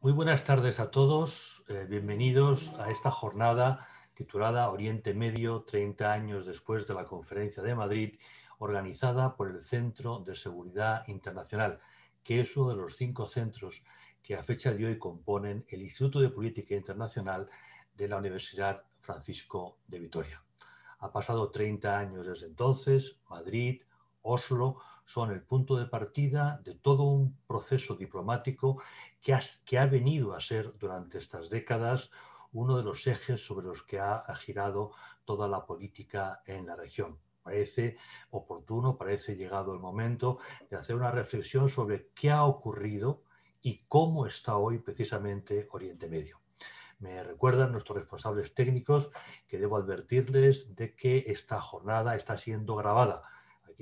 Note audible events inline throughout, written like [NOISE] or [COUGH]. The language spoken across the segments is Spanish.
Muy buenas tardes a todos. Eh, bienvenidos a esta jornada titulada Oriente Medio, 30 años después de la Conferencia de Madrid, organizada por el Centro de Seguridad Internacional, que es uno de los cinco centros que a fecha de hoy componen el Instituto de Política Internacional de la Universidad Francisco de Vitoria. Ha pasado 30 años desde entonces, Madrid, Oslo son el punto de partida de todo un proceso diplomático que, ha venido a ser durante estas décadas uno de los ejes sobre los que ha, girado toda la política en la región. Parece oportuno, parece llegado el momento de hacer una reflexión sobre qué ha ocurrido y cómo está hoy precisamente Oriente Medio. Me recuerdan nuestros responsables técnicos que debo advertirles de que esta jornada está siendo grabada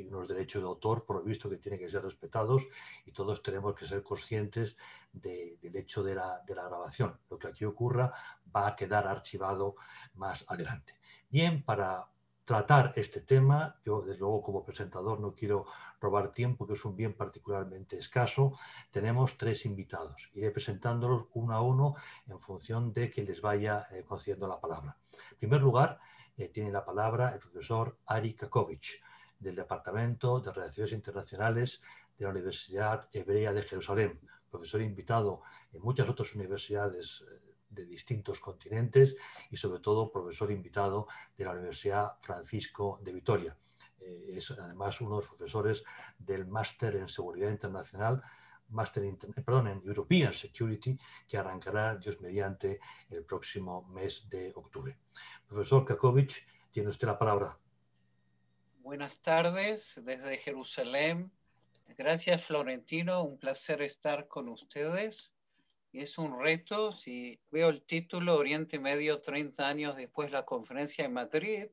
hay unos derechos de autor, visto, que tienen que ser respetados y todos tenemos que ser conscientes del hecho de la, de la grabación. Lo que aquí ocurra va a quedar archivado más adelante. Bien, para tratar este tema. Yo, desde luego, como presentador no quiero robar tiempo, que es un bien particularmente escaso. Tenemos tres invitados. Iré presentándolos uno a uno en función de que les vaya eh, concediendo la palabra. En primer lugar, eh, tiene la palabra el profesor Ari Kakovic del Departamento de Relaciones Internacionales de la Universidad Hebrea de Jerusalén, profesor invitado en muchas otras universidades eh, de distintos continentes y sobre todo profesor invitado de la Universidad Francisco de Vitoria. Eh, es además uno de los profesores del máster en Seguridad Internacional, máster perdón, en European Security, que arrancará, Dios mediante, el próximo mes de octubre. Profesor Kakovic, tiene usted la palabra. Buenas tardes desde Jerusalén. Gracias Florentino, un placer estar con ustedes. Y es un reto, si veo el título Oriente Medio 30 años después de la conferencia en Madrid,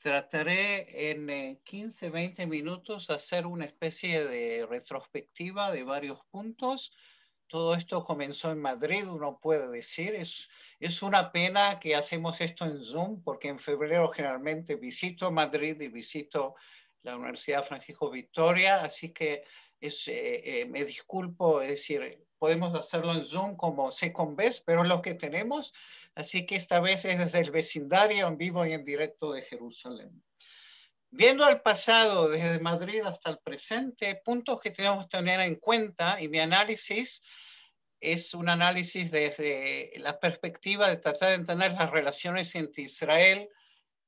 trataré en 15, 20 minutos hacer una especie de retrospectiva de varios puntos todo esto comenzó en Madrid, uno puede decir. Es, es una pena que hacemos esto en Zoom, porque en febrero generalmente visito Madrid y visito la Universidad Francisco Victoria, así que es, eh, eh, me disculpo, es decir, podemos hacerlo en Zoom como second best, pero es lo que tenemos, así que esta vez es desde el vecindario en vivo y en directo de Jerusalén. Viendo al pasado desde Madrid hasta el presente, puntos que tenemos que tener en cuenta y mi análisis es un análisis desde la perspectiva de tratar de entender las relaciones entre Israel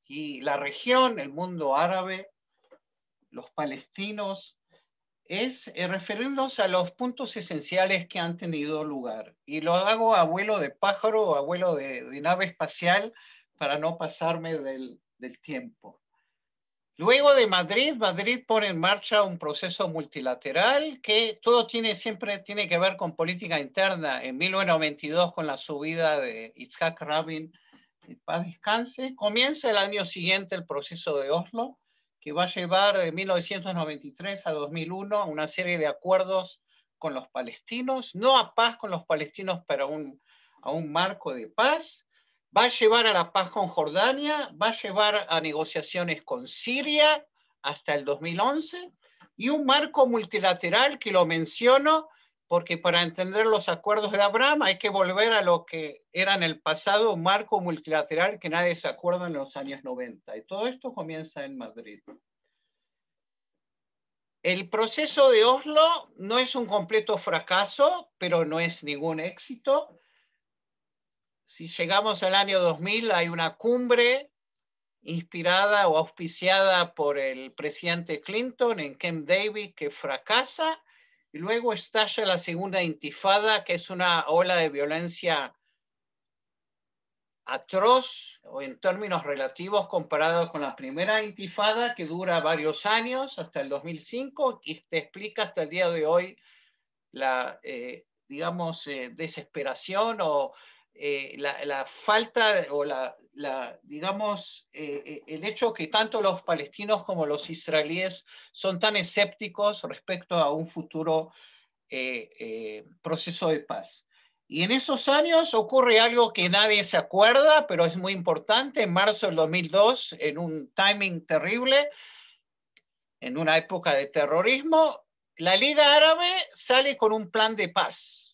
y la región, el mundo árabe, los palestinos, es eh, referirnos a los puntos esenciales que han tenido lugar. Y lo hago abuelo de pájaro o abuelo de, nave espacial para no pasarme del tiempo. Luego de Madrid, Madrid pone en marcha un proceso multilateral que todo tiene, siempre tiene que ver con política interna. En 1992, con la subida de Itzhak Rabin, paz descanse, comienza el año siguiente el proceso de Oslo, que va a llevar de 1993 a 2001 una serie de acuerdos con los palestinos, no a paz con los palestinos, pero a un marco de paz va a llevar a la paz con Jordania, va a llevar a negociaciones con Siria hasta el 2011 y un marco multilateral que lo menciono porque para entender los acuerdos de Abraham hay que volver a lo que era en el pasado un marco multilateral que nadie se acuerda en los años 90. Y todo esto comienza en Madrid. El proceso de Oslo no es un completo fracaso, pero no es ningún éxito si llegamos al año 2000, hay una cumbre inspirada o auspiciada por el presidente Clinton en Camp David que fracasa y luego estalla la segunda intifada, que es una ola de violencia atroz o en términos relativos comparado con la primera intifada que dura varios años hasta el 2005 y te explica hasta el día de hoy la, eh, digamos, eh, desesperación o eh, la, falta o la, digamos, eh, eh, el hecho que tanto los palestinos como los israelíes son tan escépticos respecto a un futuro proceso de paz. Y en esos años ocurre algo que nadie se acuerda, pero es muy importante. En marzo del 2002, en un timing terrible, en una época de terrorismo, la Liga Árabe sale con un plan de paz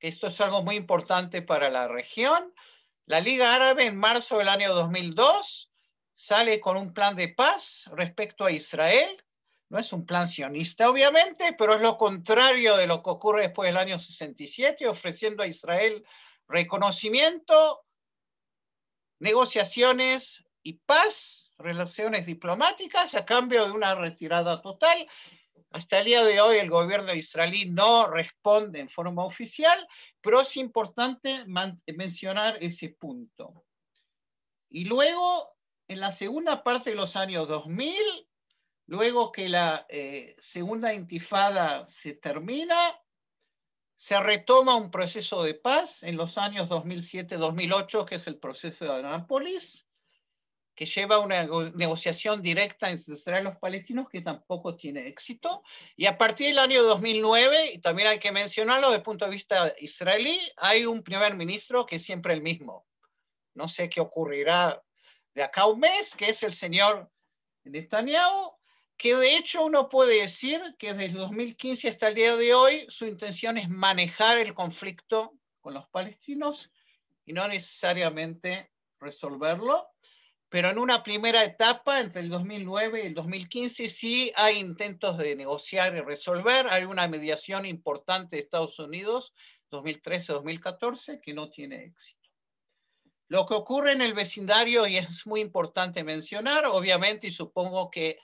esto es algo muy importante para la región. La Liga Árabe en marzo del año 2002 sale con un plan de paz respecto a Israel. No es un plan sionista, obviamente, pero es lo contrario de lo que ocurre después del año 67, ofreciendo a Israel reconocimiento, negociaciones y paz, relaciones diplomáticas a cambio de una retirada total. Hasta el día de hoy el gobierno israelí no responde en forma oficial, pero es importante mencionar ese punto. Y luego en la segunda parte de los años 2000, luego que la eh, segunda intifada se termina, se retoma un proceso de paz en los años 2007-2008, que es el proceso de Anápolis, que lleva a una negociación directa entre los palestinos que tampoco tiene éxito. Y a partir del año 2009, y también hay que mencionarlo desde el punto de vista israelí, hay un primer ministro que es siempre el mismo. No sé qué ocurrirá de acá un mes, que es el señor Netanyahu, que de hecho uno puede decir que desde el 2015 hasta el día de hoy su intención es manejar el conflicto con los palestinos y no necesariamente resolverlo. Pero en una primera etapa, entre el 2009 y el 2015, sí hay intentos de negociar y resolver. Hay una mediación importante de Estados Unidos, 2013-2014, que no tiene éxito. Lo que ocurre en el vecindario, y es muy importante mencionar, obviamente, y supongo que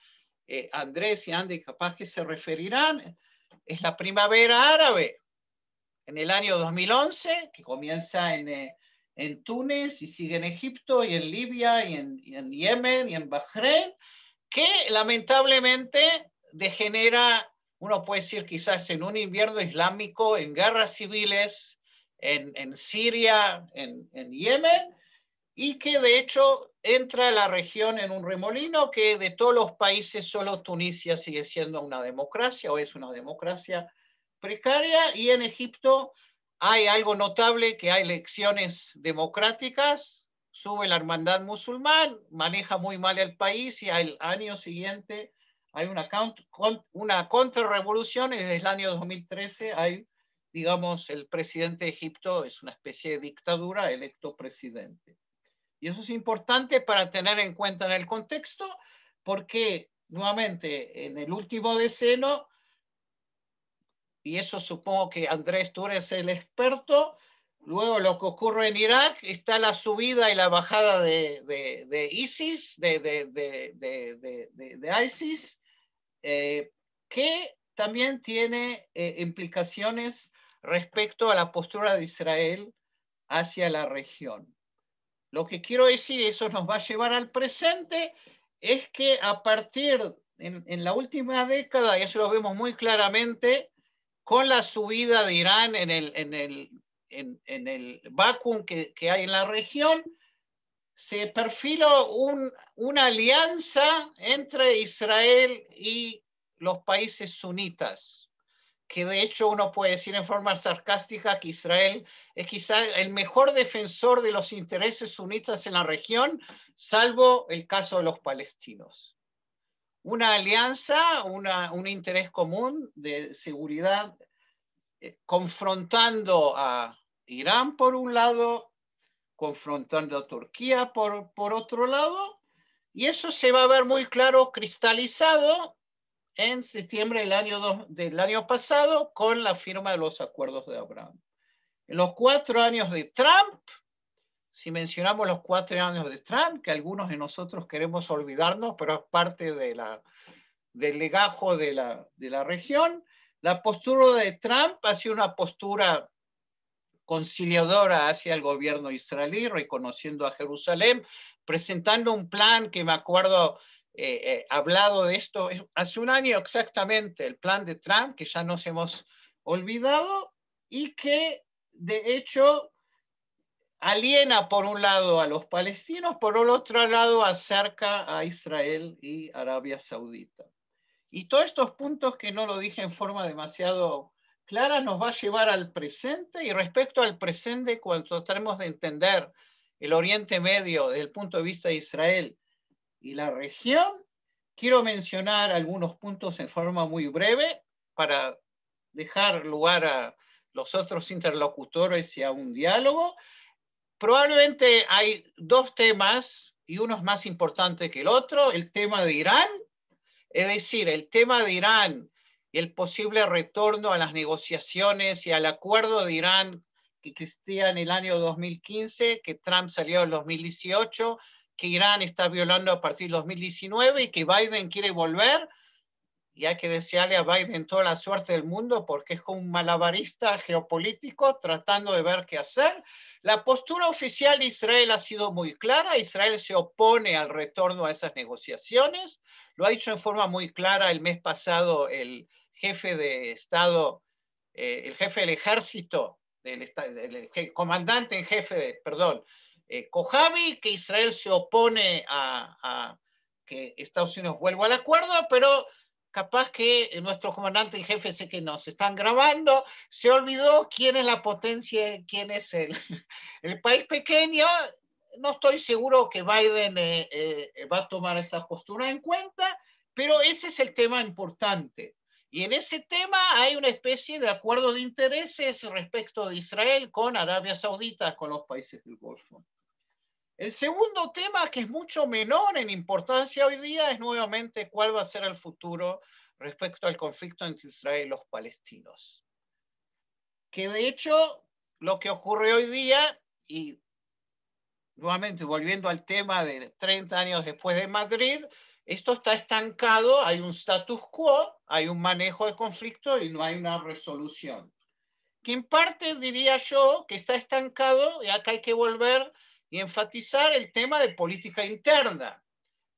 eh, Andrés y Andy capaz que se referirán, es la primavera árabe en el año 2011, que comienza en, eh, en Túnez y sigue en Egipto y en Libia y en, Yemen y en Bahrein, que lamentablemente degenera, uno puede decir quizás en un invierno islámico, en guerras civiles, en, en Siria, en, en Yemen, y que de hecho entra la región en un remolino que de todos los países solo Tunisia sigue siendo una democracia o es una democracia precaria y en Egipto hay algo notable que hay elecciones democráticas, sube la hermandad musulmán, maneja muy mal el país y al año siguiente hay una, una contrarrevolución y desde el año 2013 hay, digamos, el presidente de Egipto es una especie de dictadura, electo presidente. Y eso es importante para tener en cuenta en el contexto, porque nuevamente en el último deceno, y eso supongo que Andrés, tú eres el experto, luego lo que ocurre en Irak, está la subida y la bajada de, de, ISIS, de, de ISIS, eh, que también tiene eh, implicaciones respecto a la postura de Israel hacia la región. Lo que quiero decir, eso nos va a llevar al presente, es que a partir en, la última década, y eso lo vemos muy claramente, con la subida de Irán en el, en vacuum que, hay en la región, se perfiló un, una alianza entre Israel y los países sunitas que de hecho uno puede decir en forma sarcástica que Israel es quizá el mejor defensor de los intereses sunitas en la región, salvo el caso de los palestinos. Una alianza, un interés común de seguridad, eh, confrontando a Irán por un lado, confrontando a Turquía por, por otro lado, y eso se va a ver muy claro cristalizado en septiembre del año, del año pasado con la firma de los acuerdos de Abraham. En los cuatro años de Trump, si mencionamos los cuatro años de Trump, que algunos de nosotros queremos olvidarnos, pero es parte de del legajo de la, de la región, la postura de Trump ha sido una postura conciliadora hacia el gobierno israelí, reconociendo a Jerusalén, presentando un plan que me acuerdo eh, eh, hablado de esto hace un año exactamente, el plan de Trump, que ya nos hemos olvidado y que de hecho aliena por un lado a los palestinos, por el otro lado acerca a Israel y Arabia Saudita. Y todos estos puntos que no lo dije en forma demasiado clara nos va a llevar al presente y respecto al presente, cuando trataremos de entender el Oriente Medio desde el punto de vista de Israel y la región, quiero mencionar algunos puntos en forma muy breve para dejar lugar a los otros interlocutores y a un diálogo. Probablemente hay dos temas y uno es más importante que el otro, el tema de Irán, es decir, el tema de Irán y el posible retorno a las negociaciones y al acuerdo de Irán que existía en el año 2015, que Trump salió en 2018, que Irán está violando a partir de 2019 y que Biden quiere volver. Y hay que desearle a Biden toda la suerte del mundo porque es como un malabarista geopolítico tratando de ver qué hacer. La postura oficial de Israel ha sido muy clara. Israel se opone al retorno a esas negociaciones. Lo ha dicho en forma muy clara el mes pasado el jefe de Estado, eh, el jefe del ejército, del, del, comandante en jefe, perdón, eh, que Israel se opone a, que Estados Unidos vuelva al acuerdo, pero capaz que nuestro comandante en jefe, sé que nos están grabando, se olvidó quién es la potencia, quién es el, [LAUGHS] el país pequeño. No estoy seguro que Biden eh, eh, va a tomar esa postura en cuenta, pero ese es el tema importante. Y en ese tema hay una especie de acuerdo de intereses respecto de Israel con Arabia Saudita, con los países del Golfo. El segundo tema, que es mucho menor en importancia hoy día, es nuevamente cuál va a ser el futuro respecto al conflicto entre Israel y los palestinos. Que de hecho, lo que ocurre hoy día, y nuevamente volviendo al tema de 30 años después de Madrid, esto está estancado, hay un status quo, hay un manejo de conflicto y no hay una resolución. Que en parte diría yo que está estancado y acá hay que volver y enfatizar el tema de política interna.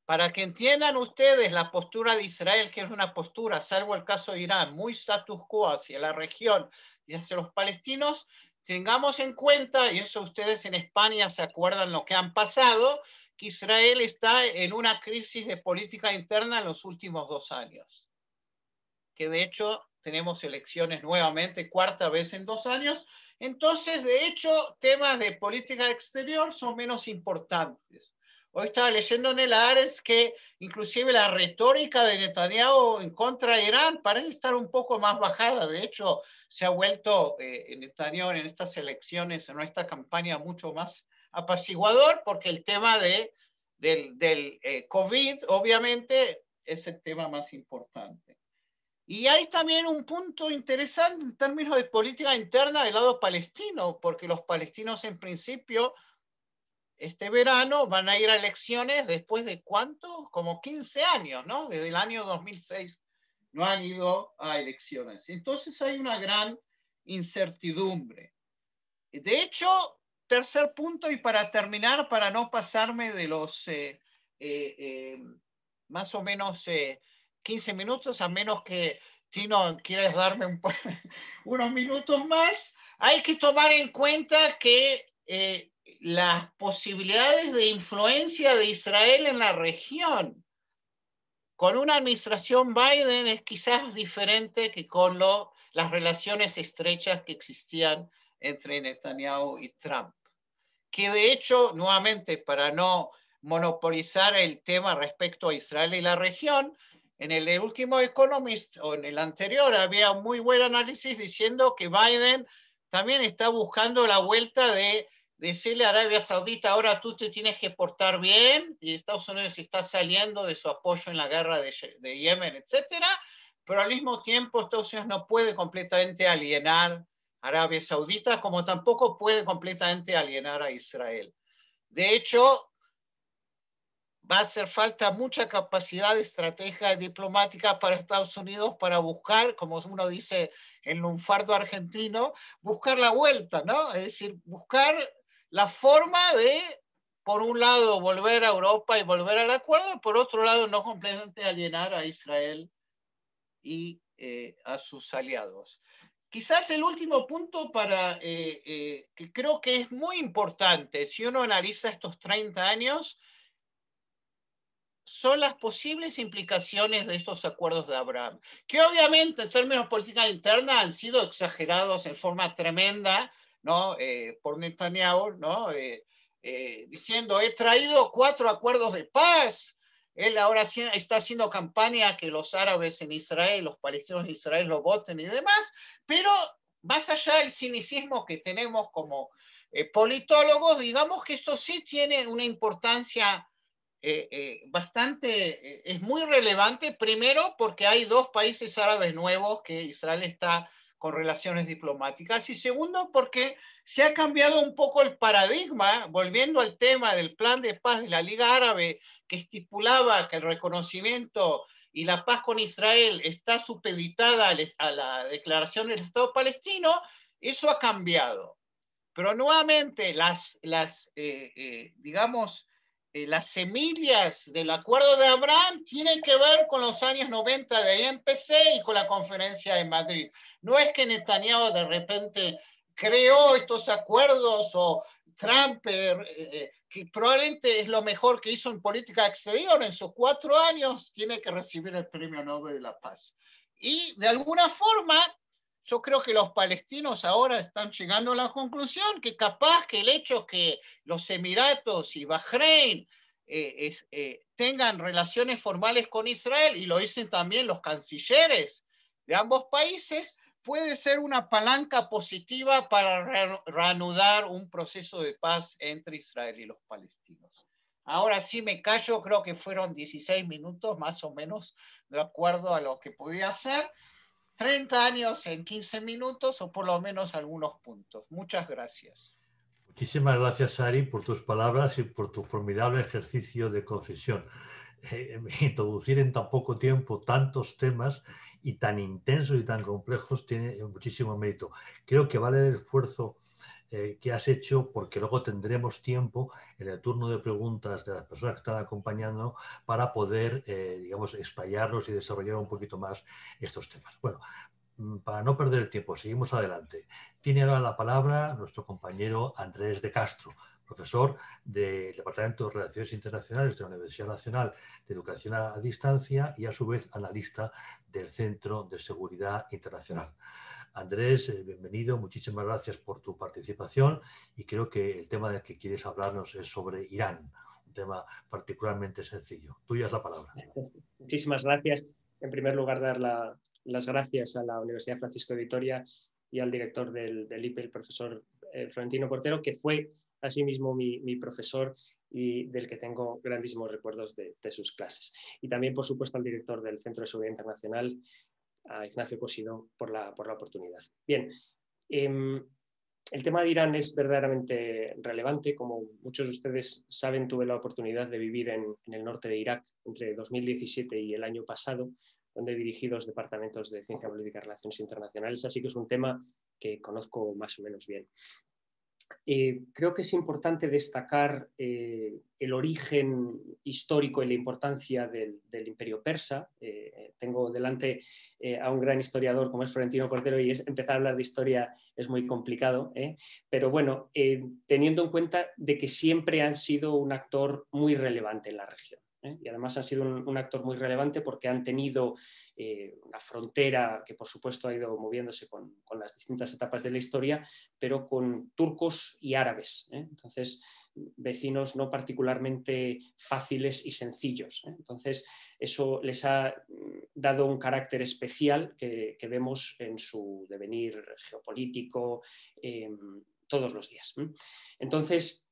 Para que entiendan ustedes la postura de Israel, que es una postura, salvo el caso de Irán, muy status quo hacia la región y hacia los palestinos, tengamos en cuenta, y eso ustedes en España se acuerdan lo que han pasado, que Israel está en una crisis de política interna en los últimos dos años. Que de hecho tenemos elecciones nuevamente, cuarta vez en dos años, entonces, de hecho, temas de política exterior son menos importantes. Hoy estaba leyendo en el Ares que inclusive la retórica de Netanyahu en contra de Irán parece estar un poco más bajada. De hecho, se ha vuelto eh, Netanyahu en estas elecciones, en esta campaña, mucho más apaciguador porque el tema de, del, eh, COVID, obviamente, es el tema más importante. Y hay también un punto interesante en términos de política interna del lado palestino, porque los palestinos en principio este verano van a ir a elecciones después de cuánto, como 15 años, ¿no? Desde el año 2006 no han ido a elecciones. Entonces hay una gran incertidumbre. De hecho, tercer punto y para terminar, para no pasarme de los eh, eh, eh, más o menos 15 minutos, a menos que Tino quieres darme [LAUGHS] unos minutos más, hay que tomar en cuenta que eh, las posibilidades de influencia de Israel en la región con una administración Biden es quizás diferente que con lo, las relaciones estrechas que existían entre Netanyahu y Trump. Que de hecho, nuevamente, para no monopolizar el tema respecto a Israel y la región, en el último Economist o en el anterior había un muy buen análisis diciendo que Biden también está buscando la vuelta de decirle a Arabia Saudita, ahora tú te tienes que portar bien, y Estados Unidos está saliendo de su apoyo en la guerra de, de Yemen, etcétera, pero al mismo tiempo Estados Unidos no puede completamente alienar a Arabia Saudita, como tampoco puede completamente alienar a Israel. De hecho, va a hacer falta mucha capacidad de estrategia diplomática para Estados Unidos para buscar, como uno dice en lunfardo argentino, buscar la vuelta, ¿no? Es decir, buscar la forma de, por un lado, volver a Europa y volver al acuerdo, y por otro lado, no completamente alienar a Israel y eh, a sus aliados. Quizás el último punto para, eh, eh, que creo que es muy importante, si uno analiza estos 30 años, son las posibles implicaciones de estos acuerdos de Abraham, que obviamente en términos de política interna han sido exagerados en forma tremenda ¿no? Eh, por Netanyahu, ¿no? Eh, eh, diciendo, he traído cuatro acuerdos de paz. Él ahora está haciendo campaña que los árabes en Israel, los palestinos en Israel lo voten y demás, pero más allá del cinicismo que tenemos como eh, politólogos, digamos que esto sí tiene una importancia eh, eh, bastante, es muy relevante, primero porque hay dos países árabes nuevos que Israel está con relaciones diplomáticas y segundo porque se ha cambiado un poco el paradigma, volviendo al tema del plan de paz de la Liga Árabe que estipulaba que el reconocimiento y la paz con Israel está supeditada a la declaración del Estado palestino, eso ha cambiado. Pero nuevamente las, las eh, eh, digamos, eh, las semillas del acuerdo de Abraham tienen que ver con los años 90 de IMPC y con la conferencia de Madrid. No es que Netanyahu de repente creó estos acuerdos o Trump, que probablemente es lo mejor que hizo en política exterior, en sus cuatro años tiene que recibir el Premio Nobel de la Paz. Y de alguna forma yo creo que los palestinos ahora están llegando a la conclusión que capaz que el hecho que los Emiratos y Bahrein eh, eh, tengan relaciones formales con Israel, y lo dicen también los cancilleres de ambos países, puede ser una palanca positiva para reanudar un proceso de paz entre Israel y los palestinos. Ahora sí me callo, creo que fueron 16 minutos más o menos, de acuerdo a lo que podía hacer. 30 años en 15 minutos o por lo menos algunos puntos. Muchas gracias. Muchísimas gracias, Ari, por tus palabras y por tu formidable ejercicio de concesión. Eh, [LAUGHS] introducir en tan poco tiempo tantos temas y tan intensos y tan complejos tiene muchísimo mérito. Creo que vale el esfuerzo eh, que has hecho, porque luego tendremos tiempo en el turno de preguntas de las personas que están acompañando para poder, eh, digamos, explayarlos y desarrollar un poquito más estos temas. Bueno, mm, para no perder el tiempo, seguimos adelante. Tiene ahora la palabra nuestro compañero Andrés de Castro, profesor del Departamento de Relaciones Internacionales de la Universidad Nacional de Educación a Distancia y a su vez analista del Centro de Seguridad Internacional. Andrés, eh, bienvenido, muchísimas gracias por tu participación y creo que el tema del que quieres hablarnos es sobre Irán, un tema particularmente sencillo. Tuya es la palabra. Muchísimas gracias. En primer lugar, dar las gracias a la Universidad Francisco de Vitoria y al director del, del IPE, el profesor eh, Florentino Portero, que fue asimismo mi, mi, profesor y del que tengo grandísimos recuerdos de, de, sus clases. Y también, por supuesto, al director del Centro de Seguridad Internacional, a Ignacio Cosino por la, por la oportunidad. Bien, em, el tema de Irán es verdaderamente relevante. Como muchos de ustedes saben, tuve la oportunidad de vivir en, en el norte de Irak entre 2017 y el año pasado, donde he dirigido los departamentos de Ciencia Política y Relaciones Internacionales, así que es un tema que conozco más o menos bien. Eh, creo que es importante destacar eh, el origen histórico y la importancia del, imperio persa. Eh, tengo delante a un gran historiador como es Florentino Cordero y es, empezar a hablar de historia es muy complicado, pero bueno, teniendo en cuenta de que siempre han sido un actor muy relevante en la región. ¿Eh? y además ha sido un, actor muy relevante porque han tenido eh, una frontera que por supuesto ha ido moviéndose con, las distintas etapas de la historia, pero con turcos y árabes. ¿eh? Entonces, vecinos no particularmente fáciles y sencillos. Entonces, eso les ha mm, dado un carácter especial que, vemos en su devenir geopolítico todos los días. Entonces,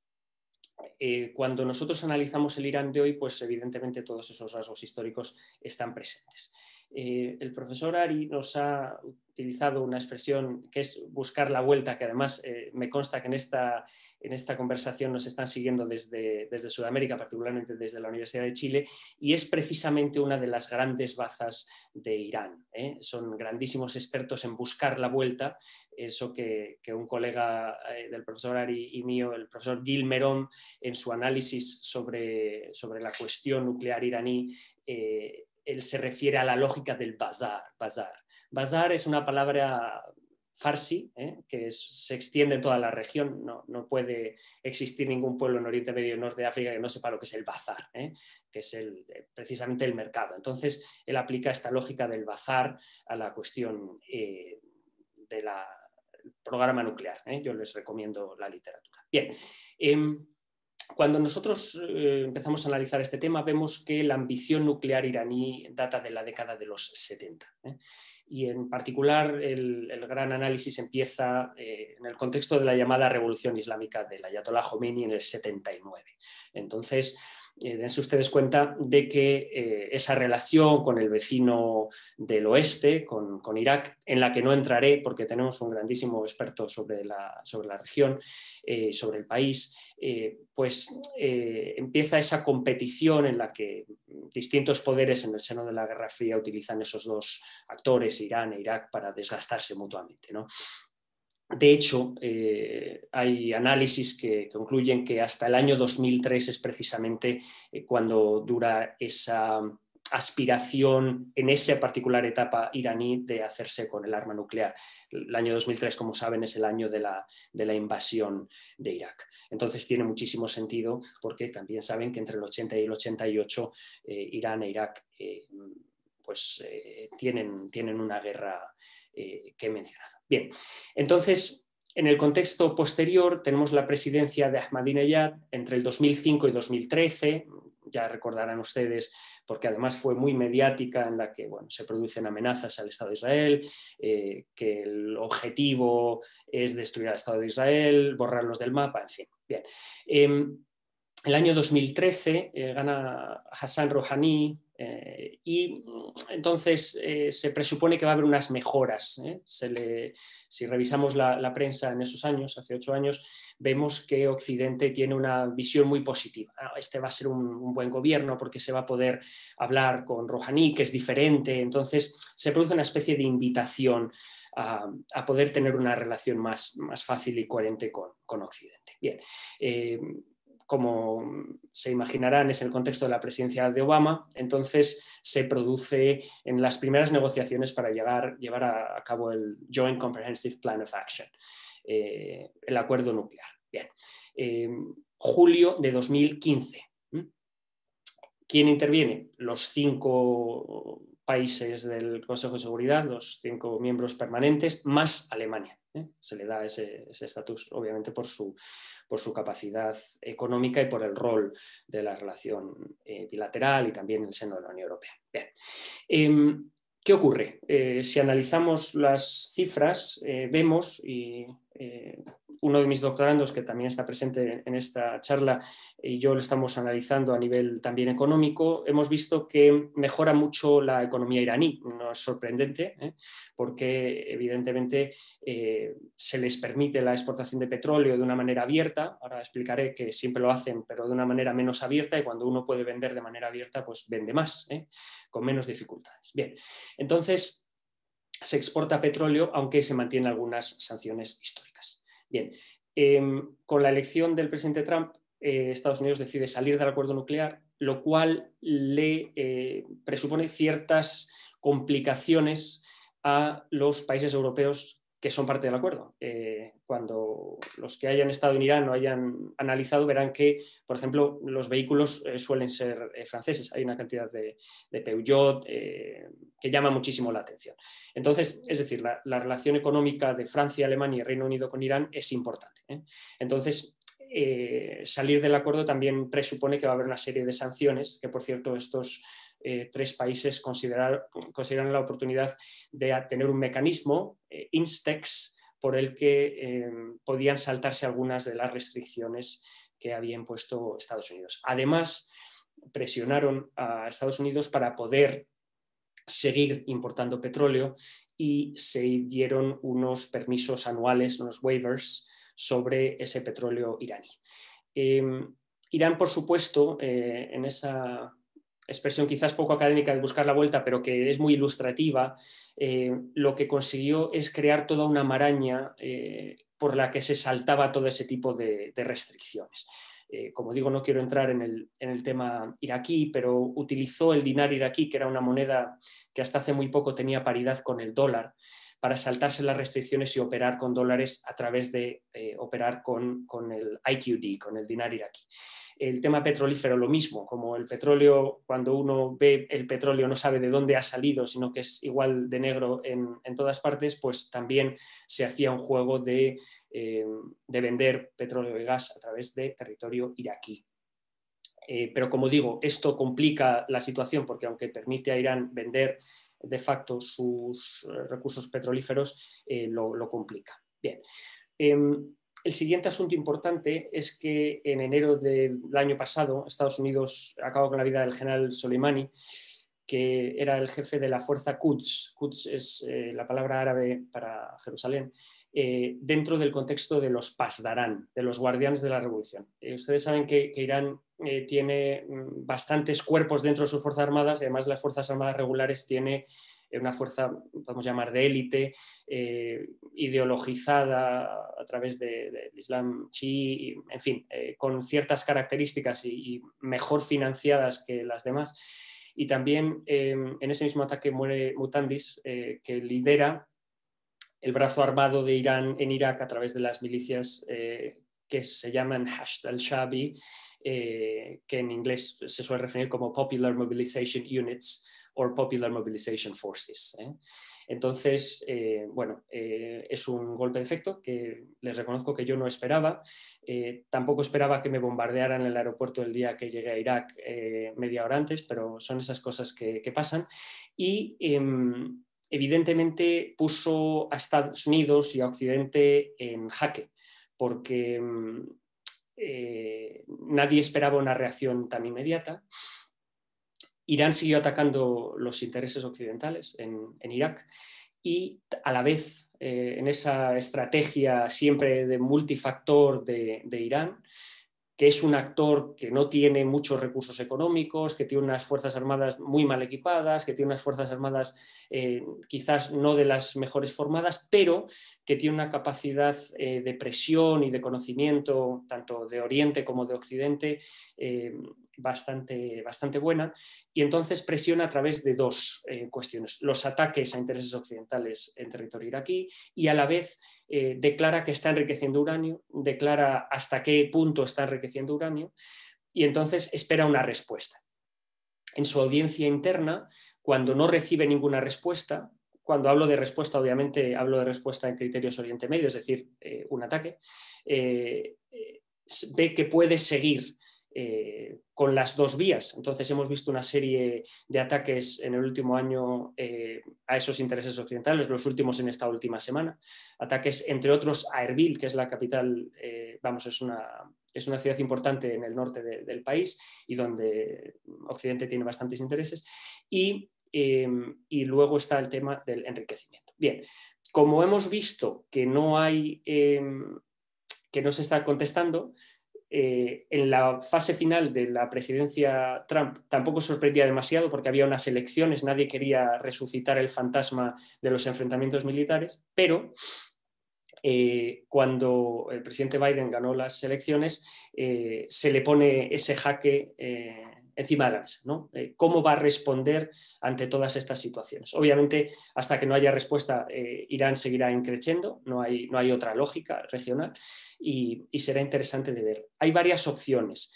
eh, cuando nosotros analizamos el Irán de hoy, pues evidentemente todos esos rasgos históricos están presentes. Eh, el profesor Ari nos ha utilizado una expresión que es buscar la vuelta, que además eh, me consta que en esta, en esta conversación nos están siguiendo desde, desde Sudamérica, particularmente desde la Universidad de Chile, y es precisamente una de las grandes bazas de Irán. ¿eh? Son grandísimos expertos en buscar la vuelta, eso que, un colega del profesor Ari y mío, el profesor Gil Merón, en su análisis sobre, sobre la cuestión nuclear iraní, él se refiere a la lógica del bazar. Bazar, bazar es una palabra farsi, ¿eh? que se extiende en toda la región. No, puede existir ningún pueblo en Oriente Medio y Norte de África que no sepa lo que es el bazar, ¿eh? que es el, precisamente el mercado. Entonces, él aplica esta lógica del bazar a la cuestión eh, del programa nuclear. Yo les recomiendo la literatura. Bien. Cuando nosotros eh, empezamos a analizar este tema, vemos que la ambición nuclear iraní data de la década de los 70. ¿eh? Y en particular el, gran análisis empieza eh, en el contexto de la llamada Revolución Islámica del Ayatollah Khomeini en el 79. Entonces, eh, dense ustedes cuenta de que eh, esa relación con el vecino del oeste, con, Irak, en la que no entraré porque tenemos un grandísimo experto sobre la, sobre la región, eh, sobre el país, pues empieza esa competición en la que distintos poderes en el seno de la Guerra Fría utilizan esos dos actores, Irán e Irak, para desgastarse mutuamente. ¿no? De hecho, eh, hay análisis que concluyen que hasta el año 2003 es precisamente eh, cuando dura esa aspiración en esa particular etapa iraní de hacerse con el arma nuclear. El año 2003, como saben, es el año de la, invasión de Irak. Entonces tiene muchísimo sentido porque también saben que entre el 80 y el 88 eh, Irán e Irak pues, tienen, tienen una guerra eh, que he mencionado. Bien, entonces, en el contexto posterior tenemos la presidencia de Ahmadinejad entre el 2005 y 2013, ya recordarán ustedes, porque además fue muy mediática en la que bueno, se producen amenazas al Estado de Israel, eh, que el objetivo es destruir al Estado de Israel, borrarlos del mapa, en fin. Bien. Em, el año 2013 eh, gana Hassan Rouhani eh, y entonces eh, se presupone que va a haber unas mejoras. ¿eh? si revisamos la, prensa en esos años, hace ocho años, vemos que Occidente tiene una visión muy positiva. Ah, este va a ser un, buen gobierno porque se va a poder hablar con Rouhani, que es diferente. Entonces se produce una especie de invitación a, poder tener una relación más, más fácil y coherente con, con Occidente. Bien como se imaginarán, es el contexto de la presidencia de Obama, entonces se produce en las primeras negociaciones para llegar, llevar a, cabo el Joint Comprehensive Plan of Action, eh, el acuerdo nuclear. Bien, eh, julio de 2015. ¿Quién interviene? Los cinco países del Consejo de Seguridad, los cinco miembros permanentes, más Alemania. ¿eh? Se le da ese estatus, obviamente, por su, por su capacidad económica y por el rol de la relación eh, bilateral y también en el seno de la Unión Europea. Bien. Em, ¿Qué ocurre? Eh, si analizamos las cifras, vemos, y uno de mis doctorandos, que también está presente en esta charla, y yo lo estamos analizando a nivel también económico, hemos visto que mejora mucho la economía iraní. No es sorprendente, ¿eh? porque evidentemente eh, se les permite la exportación de petróleo de una manera abierta. Ahora explicaré que siempre lo hacen, pero de una manera menos abierta, y cuando uno puede vender de manera abierta, pues vende más, ¿eh? con menos dificultades. Bien, entonces se exporta petróleo, aunque se mantienen algunas sanciones históricas. Bien, em, con la elección del presidente Trump, eh, Estados Unidos decide salir del acuerdo nuclear, lo cual le eh, presupone ciertas complicaciones a los países europeos que son parte del acuerdo. Eh, cuando los que hayan estado en Irán o hayan analizado verán que, por ejemplo, los vehículos eh, suelen ser eh, franceses. Hay una cantidad de, Peugeot que llama muchísimo la atención. Entonces, es decir, la, relación económica de Francia, Alemania y Reino Unido con Irán es importante. Entonces, salir del acuerdo también presupone que va a haber una serie de sanciones, que por cierto estos eh, tres países consideran la oportunidad de tener un mecanismo, eh, Instex, por el que eh, podían saltarse algunas de las restricciones que había impuesto Estados Unidos. Además, presionaron a Estados Unidos para poder seguir importando petróleo y se dieron unos permisos anuales, unos waivers sobre ese petróleo iraní. Irán, por supuesto, en esa expresión quizás poco académica de buscar la vuelta, pero que es muy ilustrativa, eh, lo que consiguió es crear toda una maraña eh, por la que se saltaba todo ese tipo de, restricciones. Eh, como digo, no quiero entrar en el, en el, tema iraquí, pero utilizó el dinar iraquí, que era una moneda que hasta hace muy poco tenía paridad con el dólar, para saltarse las restricciones y operar con dólares a través de operar con, con, el IQD, con el dinar iraquí. El tema petrolífero, lo mismo, como el petróleo, cuando uno ve el petróleo no sabe de dónde ha salido, sino que es igual de negro en, todas partes, pues también se hacía un juego de, eh, de vender petróleo y gas a través de territorio iraquí. Eh, pero como digo, esto complica la situación porque aunque permite a Irán vender de facto sus eh, recursos petrolíferos, lo, lo, complica. Bien. Em, el siguiente asunto importante es que en enero del año pasado Estados Unidos acabó con la vida del general Soleimani, que era el jefe de la fuerza Quds. Quds es eh, la palabra árabe para Jerusalén, eh, dentro del contexto de los Pasdarán, de los guardianes de la revolución. Eh, ustedes saben que, Irán tiene mm, bastantes cuerpos dentro de sus fuerzas armadas y además las fuerzas armadas regulares tiene una fuerza, podemos llamar, de élite, eh, ideologizada a través del Islam chi, en fin, eh, con ciertas características y, mejor financiadas que las demás. Y también em, en ese mismo ataque muere Mutandis, eh, que lidera el brazo armado de Irán en Irak a través de las milicias que se llaman Hashd al-Shabi, que en inglés se suele referir como Popular Mobilization Units, or Popular Mobilization Forces. ¿eh? Entonces, eh, bueno, eh, es un golpe de efecto que les reconozco que yo no esperaba. tampoco esperaba que me bombardearan el aeropuerto el día que llegué a Irak media hora antes, pero son esas cosas que, pasan. Y em, evidentemente puso a Estados Unidos y a Occidente en jaque, porque em, nadie esperaba una reacción tan inmediata. Irán siguió atacando los intereses occidentales en, Irak y a la vez eh, en esa estrategia siempre de multifactor de Irán, que es un actor que no tiene muchos recursos económicos, que tiene unas fuerzas armadas muy mal equipadas, que tiene unas fuerzas armadas eh, quizás no de las mejores formadas, pero que tiene una capacidad eh, de presión y de conocimiento tanto de Oriente como de Occidente eh, bastante, bastante buena. Y entonces presiona a través de dos cuestiones, los ataques a intereses occidentales en territorio iraquí y a la vez declara que está enriqueciendo uranio, declara hasta qué punto está enriqueciendo enriqueciendo uranio, y entonces espera una respuesta. En su audiencia interna, cuando no recibe ninguna respuesta, cuando hablo de respuesta, obviamente hablo de respuesta en criterios Oriente Medio, es decir, eh, un ataque, eh, eh, ve que puede seguir eh, con las dos vías. Entonces hemos visto una serie de ataques en el último año eh, a esos intereses occidentales, los últimos en esta última semana. Ataques, entre otros, a Erbil, que es la capital, eh, vamos, es una, es una ciudad importante en el norte del país y donde Occidente tiene bastantes intereses. Y, y luego está el tema del enriquecimiento. Bien, como hemos visto que no hay, que no se está contestando, eh, en la fase final de la presidencia Trump tampoco sorprendía demasiado porque había unas elecciones, nadie quería resucitar el fantasma de los enfrentamientos militares, pero eh, cuando el presidente Biden ganó las elecciones, eh, se le pone ese jaque encima de la mesa. ¿no? Eh, ¿Cómo va a responder ante todas estas situaciones? Obviamente, hasta que no haya respuesta, eh, Irán seguirá increciendo, no hay, no hay otra lógica regional y, será interesante de ver. Hay varias opciones.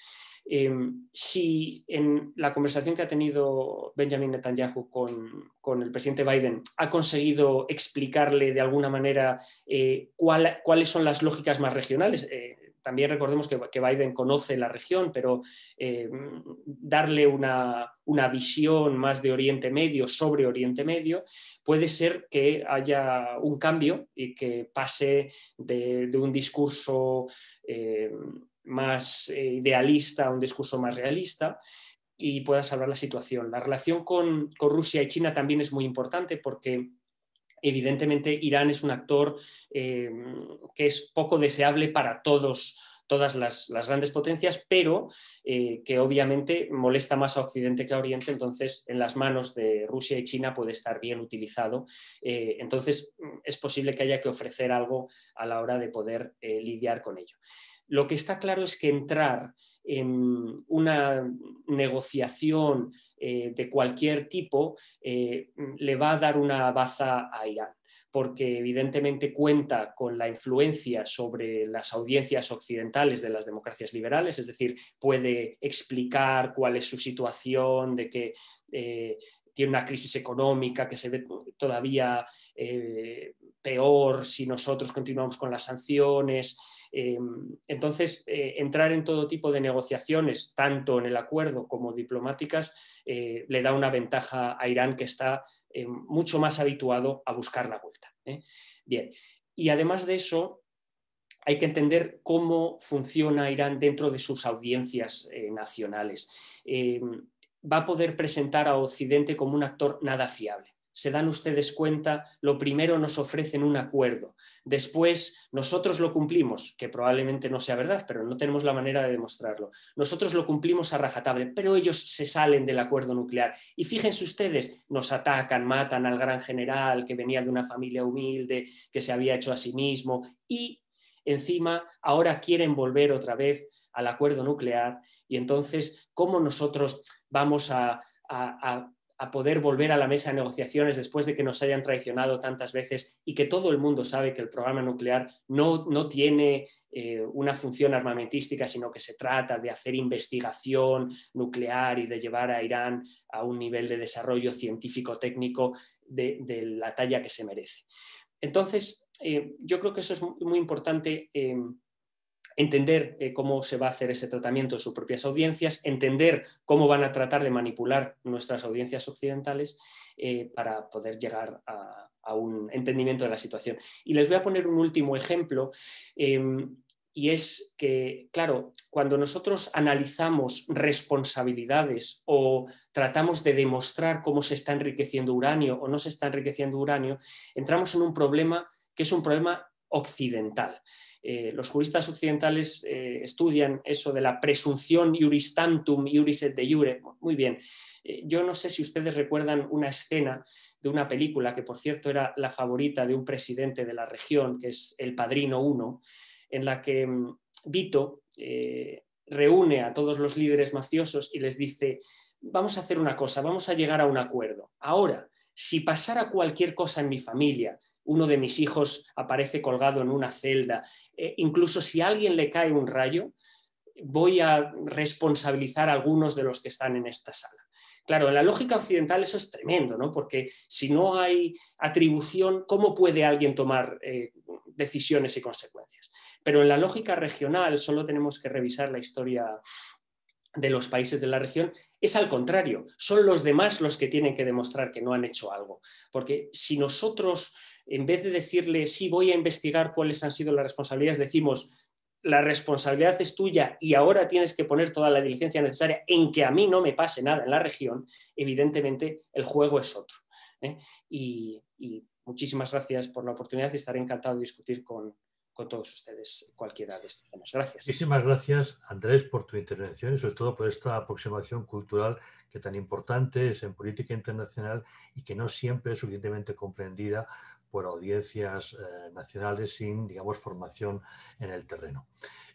Em, si en la conversación que ha tenido Benjamin Netanyahu con, el presidente Biden ha conseguido explicarle de alguna manera eh, cuáles son las lógicas más regionales, también recordemos que, Biden conoce la región, pero eh, darle una, visión más de Oriente Medio sobre Oriente Medio puede ser que haya un cambio y que pase de, un discurso eh, más eh, idealista un discurso más realista y pueda salvar la situación. La relación con, Rusia y China también es muy importante porque evidentemente Irán es un actor eh, que es poco deseable para todos todas las, grandes potencias, pero eh, que obviamente molesta más a Occidente que a Oriente, entonces en las manos de Rusia y China puede estar bien utilizado. Entonces es posible que haya que ofrecer algo a la hora de poder lidiar con ello. Lo que está claro es que entrar en una negociación eh, de cualquier tipo eh, le va a dar una baza a Irán, porque evidentemente cuenta con la influencia sobre las audiencias occidentales de las democracias liberales, es decir, puede explicar cuál es su situación, de que eh, tiene una crisis económica que se ve todavía peor si nosotros continuamos con las sanciones. Em, entonces, eh, entrar en todo tipo de negociaciones, tanto en el acuerdo como diplomáticas, eh, le da una ventaja a Irán que está eh, mucho más habituado a buscar la vuelta. Bien, y además de eso, hay que entender cómo funciona Irán dentro de sus audiencias nacionales. Em, va a poder presentar a Occidente como un actor nada fiable se dan ustedes cuenta, lo primero nos ofrecen un acuerdo, después nosotros lo cumplimos, que probablemente no sea verdad, pero no tenemos la manera de demostrarlo. Nosotros lo cumplimos a rajatable, pero ellos se salen del acuerdo nuclear. Y fíjense ustedes, nos atacan, matan al gran general que venía de una familia humilde, que se había hecho a sí mismo y encima ahora quieren volver otra vez al acuerdo nuclear y entonces, ¿cómo nosotros vamos a, a poder volver a la mesa de negociaciones después de que nos hayan traicionado tantas veces y que todo el mundo sabe que el programa nuclear no, no tiene eh, una función armamentística, sino que se trata de hacer investigación nuclear y de llevar a Irán a un nivel de desarrollo científico-técnico de, la talla que se merece. Entonces, eh, yo creo que eso es muy, importante. Eh, entender eh, cómo se va a hacer ese tratamiento en sus propias audiencias, entender cómo van a tratar de manipular nuestras audiencias occidentales eh, para poder llegar a, un entendimiento de la situación. Y les voy a poner un último ejemplo. Em, y es que, claro, cuando nosotros analizamos responsabilidades o tratamos de demostrar cómo se está enriqueciendo uranio o no se está enriqueciendo uranio, entramos en un problema que es un problema occidental. Eh, los juristas occidentales eh, estudian eso de la presunción iuris tantum, iuris et de iure. Muy bien. Eh, yo no sé si ustedes recuerdan una escena de una película que, por cierto, era la favorita de un presidente de la región, que es El Padrino I, en la que mm, Vito reúne a todos los líderes mafiosos y les dice, vamos a hacer una cosa, vamos a llegar a un acuerdo. Ahora, si pasara cualquier cosa en mi familia, uno de mis hijos aparece colgado en una celda, eh, incluso si a alguien le cae un rayo, voy a responsabilizar a algunos de los que están en esta sala. Claro, en la lógica occidental eso es tremendo, ¿no? Porque si no hay atribución, ¿cómo puede alguien tomar eh, decisiones y consecuencias? Pero en la lógica regional solo tenemos que revisar la historia de los países de la región, es al contrario, son los demás los que tienen que demostrar que no han hecho algo. Porque si nosotros, en vez de decirle, sí, voy a investigar cuáles han sido las responsabilidades, decimos, la responsabilidad es tuya y ahora tienes que poner toda la diligencia necesaria en que a mí no me pase nada en la región, evidentemente el juego es otro. ¿eh? Y, y muchísimas gracias por la oportunidad y estaré encantado de discutir con, con todos ustedes cualquiera de estos temas. Gracias. Muchísimas gracias, Andrés, por tu intervención y sobre todo por esta aproximación cultural que tan importante es en política internacional y que no siempre es suficientemente comprendida por audiencias eh, nacionales sin, digamos, formación en el terreno.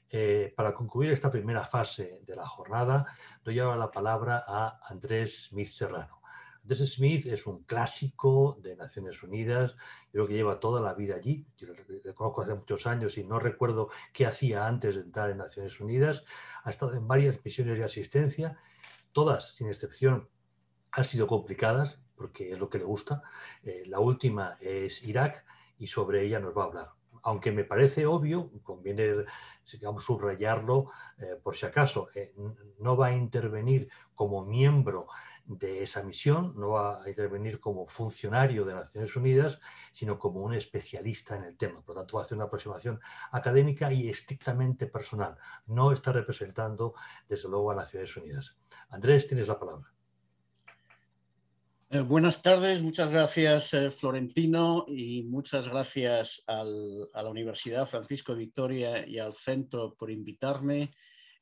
Eh, para concluir esta primera fase de la jornada, doy ahora la palabra a Andrés Smith Serrano. Andrés Smith es un clásico de Naciones Unidas, creo que lleva toda la vida allí, yo lo conozco hace muchos años y no recuerdo qué hacía antes de entrar en Naciones Unidas, ha estado en varias misiones de asistencia, todas sin excepción han sido complicadas, porque es lo que le gusta. Eh, la última es Irak y sobre ella nos va a hablar. Aunque me parece obvio, conviene digamos, subrayarlo eh, por si acaso, eh, no va a intervenir como miembro de esa misión, no va a intervenir como funcionario de Naciones Unidas, sino como un especialista en el tema. Por lo tanto, va a hacer una aproximación académica y estrictamente personal. No está representando, desde luego, a Naciones Unidas. Andrés, tienes la palabra. Eh, buenas tardes, muchas gracias eh, Florentino y muchas gracias a la Universidad Francisco Victoria y al centro por invitarme.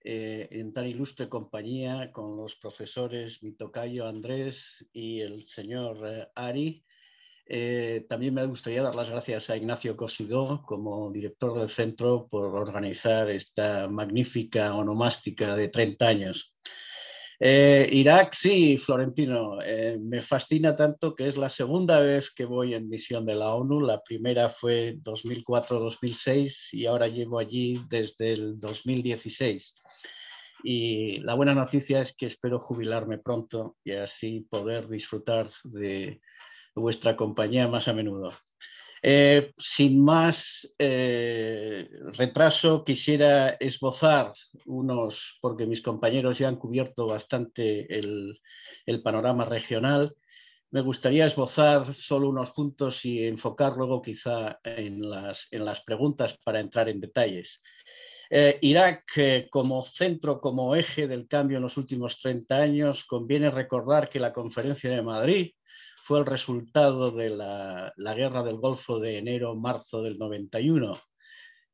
Eh, en tan ilustre compañía con los profesores Mitocayo Andrés y el señor eh, Ari. Eh, también me gustaría dar las gracias a Ignacio Cosidó como director del centro por organizar esta magnífica onomástica de 30 años. Eh, Irak, sí, Florentino, eh, me fascina tanto que es la segunda vez que voy en misión de la ONU. La primera fue 2004-2006 y ahora llevo allí desde el 2016. Y la buena noticia es que espero jubilarme pronto y así poder disfrutar de vuestra compañía más a menudo. Eh, sin más eh, retraso, quisiera esbozar unos, porque mis compañeros ya han cubierto bastante el, panorama regional. Me gustaría esbozar solo unos puntos y enfocar luego quizá en las, en las preguntas para entrar en detalles. Eh, Irak como centro, como eje del cambio en los últimos 30 años, conviene recordar que la Conferencia de Madrid fue el resultado de la, guerra del Golfo de enero-marzo del 91,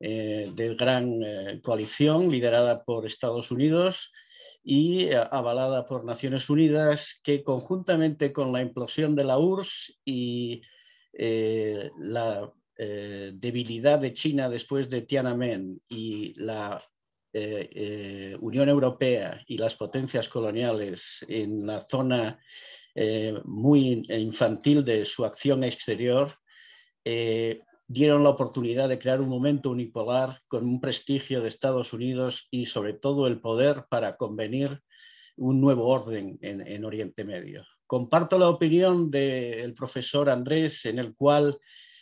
eh, de gran eh, coalición liderada por Estados Unidos y eh, avalada por Naciones Unidas, que conjuntamente con la implosión de la URSS y la debilidad de China después de Tiananmen y la Unión Europea y las potencias coloniales en la zona eh, muy infantil de su acción exterior, eh, dieron la oportunidad de crear un momento unipolar con un prestigio de Estados Unidos y sobre todo el poder para convenir un nuevo orden en, Oriente Medio. Comparto la opinión del profesor Andrés en el cual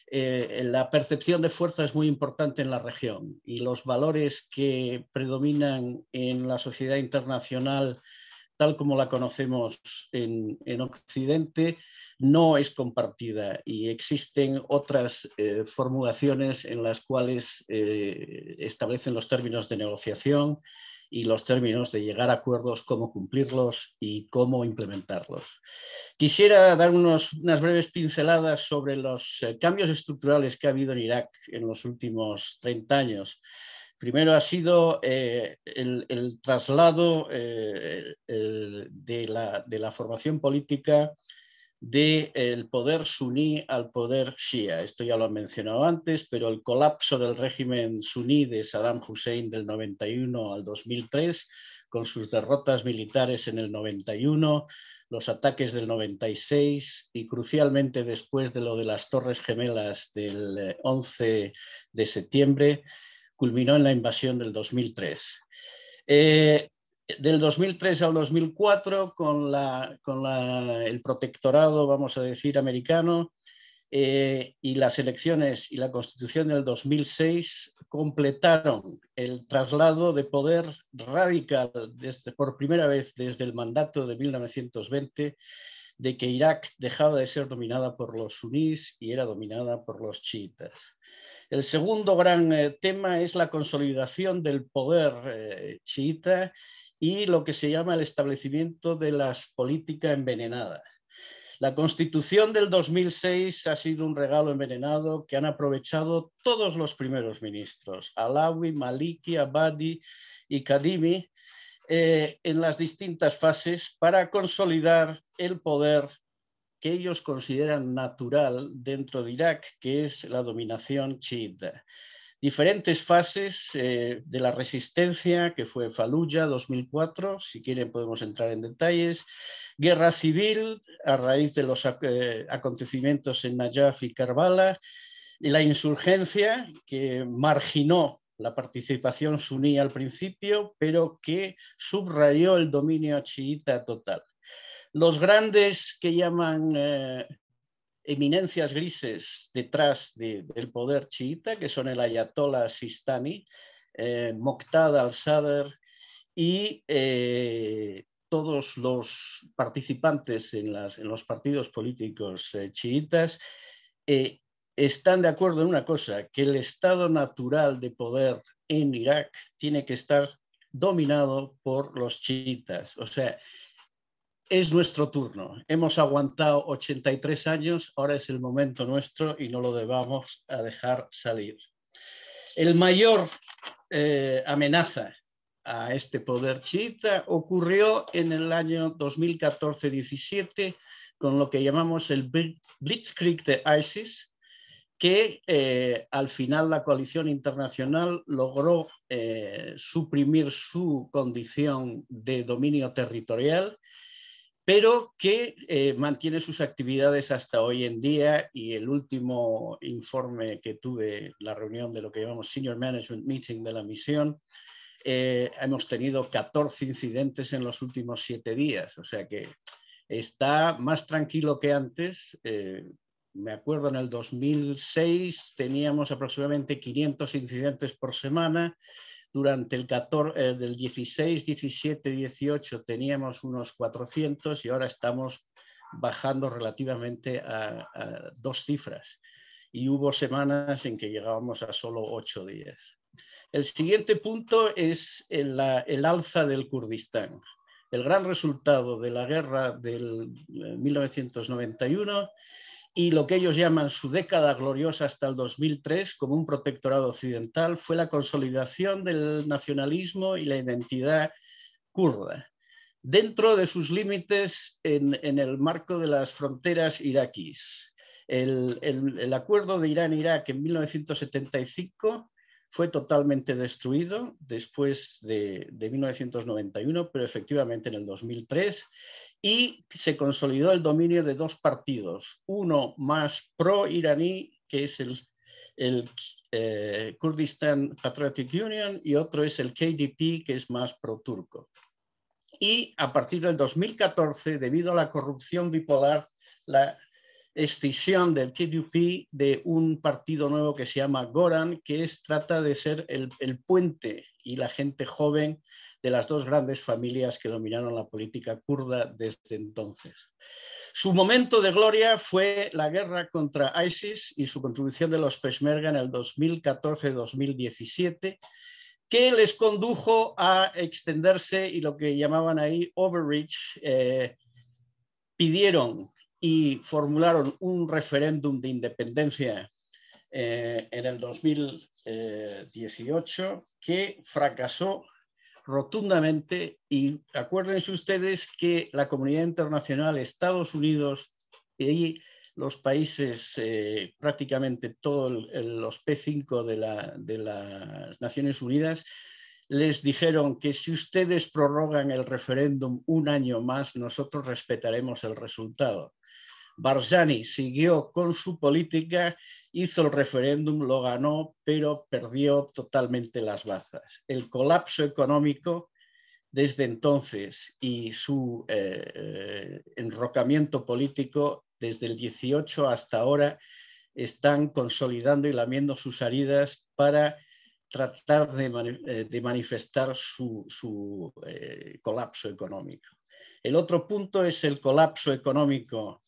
eh, la percepción de fuerza es muy importante en la región y los valores que predominan en la sociedad internacional tal como la conocemos en, Occidente, no es compartida y existen otras eh, formulaciones en las cuales eh, establecen los términos de negociación y los términos de llegar a acuerdos, cómo cumplirlos y cómo implementarlos. Quisiera dar unas breves pinceladas sobre los eh, cambios estructurales que ha habido en Irak en los últimos 30 años. Primero ha sido eh, el, traslado eh, de, la, formación política del poder suní al poder shia. Esto ya lo he mencionado antes, pero el colapso del régimen suní de Saddam Hussein del 91 al 2003, con sus derrotas militares en el 91, los ataques del 96 y crucialmente después de lo de las Torres Gemelas del 11 eh, de septiembre, culminó en la invasión del 2003. Eh, del 2003 al 2004, con, el protectorado, vamos a decir, americano, eh, y las elecciones y la constitución del 2006 completaron el traslado de poder radical por primera vez desde el mandato de 1920 de que Irak dejaba de ser dominada por los sunís y era dominada por los chiitas. El segundo gran eh, tema es la consolidación del poder eh, chiita y lo que se llama el establecimiento de la política envenenada. La constitución del 2006 ha sido un regalo envenenado que han aprovechado todos los primeros ministros, Alawi, Maliki, Abadi y Kadimi, eh, en las distintas fases para consolidar el poder que ellos consideran natural dentro de Irak, que es la dominación chiita. Diferentes fases eh, de la resistencia, que fue Fallujah 2004, si quieren podemos entrar en detalles, guerra civil a raíz de los eh, acontecimientos en Najaf y Karbala, y la insurgencia que marginó la participación suní al principio, pero que subrayó el dominio chiita total. Los grandes que llaman eh, eminencias grises detrás del poder chiita, que son el ayatollah Sistani, eh, Moqtada al-Sadr y eh, todos los participantes en, los partidos políticos eh, chiitas, están de acuerdo en una cosa, que el estado natural de poder en Irak tiene que estar dominado por los chiitas. O sea, es nuestro turno. Hemos aguantado 83 años, ahora es el momento nuestro y no lo debamos a dejar salir. El mayor eh, amenaza a este poder chiita ocurrió en el año 2014-17 con lo que llamamos el Blitzkrieg de ISIS, que eh, al final la coalición internacional logró eh, suprimir su condición de dominio territorial, pero que eh, mantiene sus actividades hasta hoy en día y el último informe que tuve, la reunión de lo que llamamos Senior Management Meeting de la misión, hemos tenido 14 incidentes en los últimos siete días, o sea que está más tranquilo que antes me acuerdo en el 2006 teníamos aproximadamente 500 incidentes por semana. Durante el 14, eh, del 16, 17, 18 teníamos unos 400 y ahora estamos bajando relativamente a, dos cifras. Y hubo semanas en que llegábamos a solo ocho días. El siguiente punto es el, el alza del Kurdistán. El gran resultado de la guerra del 1991 eh, y lo que ellos llaman su década gloriosa hasta el 2003 como un protectorado occidental fue la consolidación del nacionalismo y la identidad kurda dentro de sus límites en, el marco de las fronteras iraquíes. El, acuerdo de Irán-Irak en 1975 fue totalmente destruido después de, de 1991, pero efectivamente en el 2003 y se consolidó el dominio de dos partidos, uno más pro-iraní, que es el, eh, Kurdistan Patriotic Union, y otro es el KDP, que es más pro-turco. Y a partir del 2014, debido a la corrupción bipolar, la escisión del KDP de un partido nuevo que se llama Goran, que es, trata de ser el puente y la gente joven de las dos grandes familias que dominaron la política kurda desde entonces. Su momento de gloria fue la guerra contra ISIS y su contribución de los Peshmerga en el 2014-2017, que les condujo a extenderse y lo que llamaban ahí overreach. Eh, pidieron y formularon un referéndum de independencia eh, en el 2018 que fracasó rotundamente y acuérdense ustedes que la comunidad internacional, Estados Unidos y los países, eh, prácticamente todos los P5 de, las Naciones Unidas, les dijeron que si ustedes prorrogan el referéndum un año más, nosotros respetaremos el resultado. Barzani siguió con su política hizo el referéndum, lo ganó, pero perdió totalmente las bazas. El colapso económico desde entonces y su eh, eh, enrocamiento político desde el 18 hasta ahora están consolidando y lamiendo sus heridas para tratar de, eh, manifestar su, colapso económico. El otro punto es el colapso económico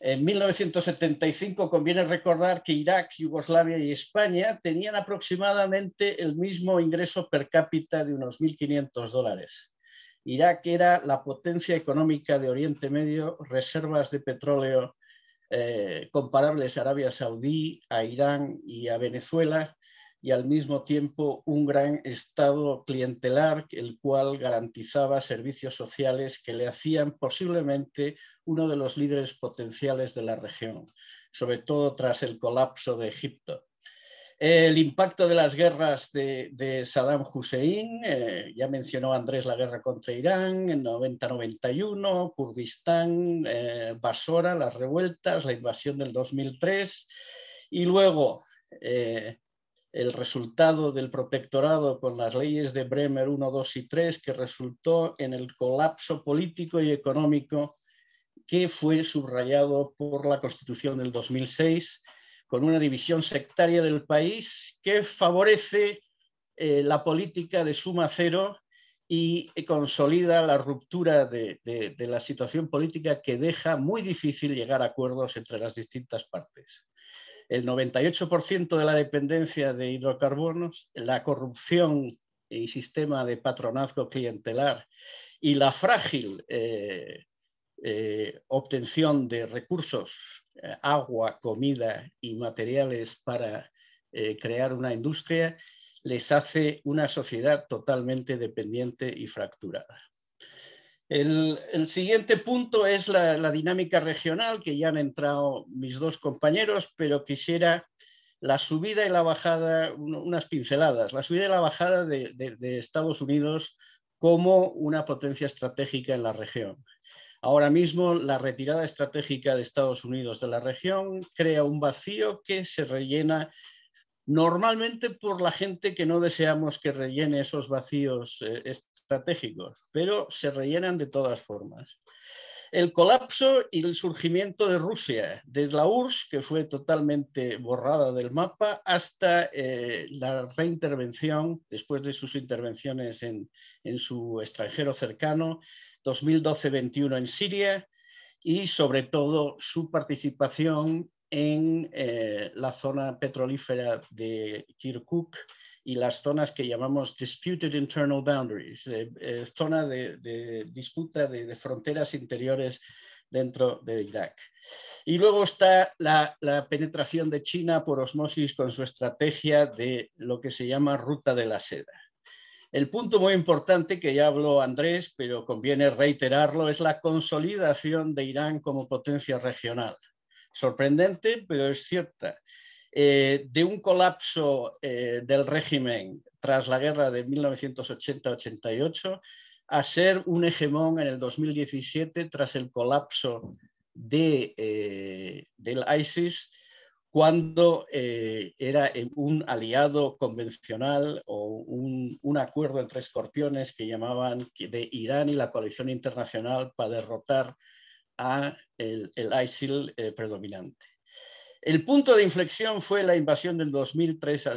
en 1975 conviene recordar que Irak, Yugoslavia y España tenían aproximadamente el mismo ingreso per cápita de unos 1.500 dólares. Irak era la potencia económica de Oriente Medio, reservas de petróleo eh, comparables a Arabia Saudí, a Irán y a Venezuela, y al mismo tiempo un gran estado clientelar, el cual garantizaba servicios sociales que le hacían posiblemente uno de los líderes potenciales de la región, sobre todo tras el colapso de Egipto. El impacto de las guerras de, Saddam Hussein, eh, ya mencionó Andrés la guerra contra Irán en 90-91, Kurdistán, eh, Basora, las revueltas, la invasión del 2003 y luego eh, el resultado del protectorado con las leyes de Bremer 1, 2 y 3, que resultó en el colapso político y económico que fue subrayado por la Constitución del 2006, con una división sectaria del país que favorece eh, la política de suma cero y consolida la ruptura de, de la situación política que deja muy difícil llegar a acuerdos entre las distintas partes el 98% de la dependencia de hidrocarburos, la corrupción y sistema de patronazgo clientelar y la frágil eh, eh, obtención de recursos, eh, agua, comida y materiales para crear una industria, les hace una sociedad totalmente dependiente y fracturada. El, siguiente punto es la, dinámica regional, que ya han entrado mis dos compañeros, pero quisiera la subida y la bajada, unas pinceladas, la subida y la bajada de, Estados Unidos como una potencia estratégica en la región. Ahora mismo la retirada estratégica de Estados Unidos de la región crea un vacío que se rellena normalmente por la gente que no deseamos que rellene esos vacíos eh, estratégicos, pero se rellenan de todas formas. El colapso y el surgimiento de Rusia, desde la URSS, que fue totalmente borrada del mapa, hasta eh, la reintervención, después de sus intervenciones en, en su extranjero cercano, 2012-21 en Siria y sobre todo su participación en eh, la zona petrolífera de Kirkuk y las zonas que llamamos disputed internal boundaries, eh, zona de, disputa de, fronteras interiores dentro de Irak. Y luego está la, la, penetración de China por osmosis con su estrategia de lo que se llama ruta de la seda. El punto muy importante que ya habló Andrés, pero conviene reiterarlo, es la consolidación de Irán como potencia regional sorprendente, pero es cierta. Eh, de un colapso eh, del régimen tras la guerra de 1980-88 a ser un hegemón en el 2017 tras el colapso eh, del ISIS cuando era un aliado convencional o un, acuerdo entre escorpiones que llamaban de Irán y la coalición internacional para derrotar a el, ISIL eh, predominante. El punto de inflexión fue la invasión del 2003,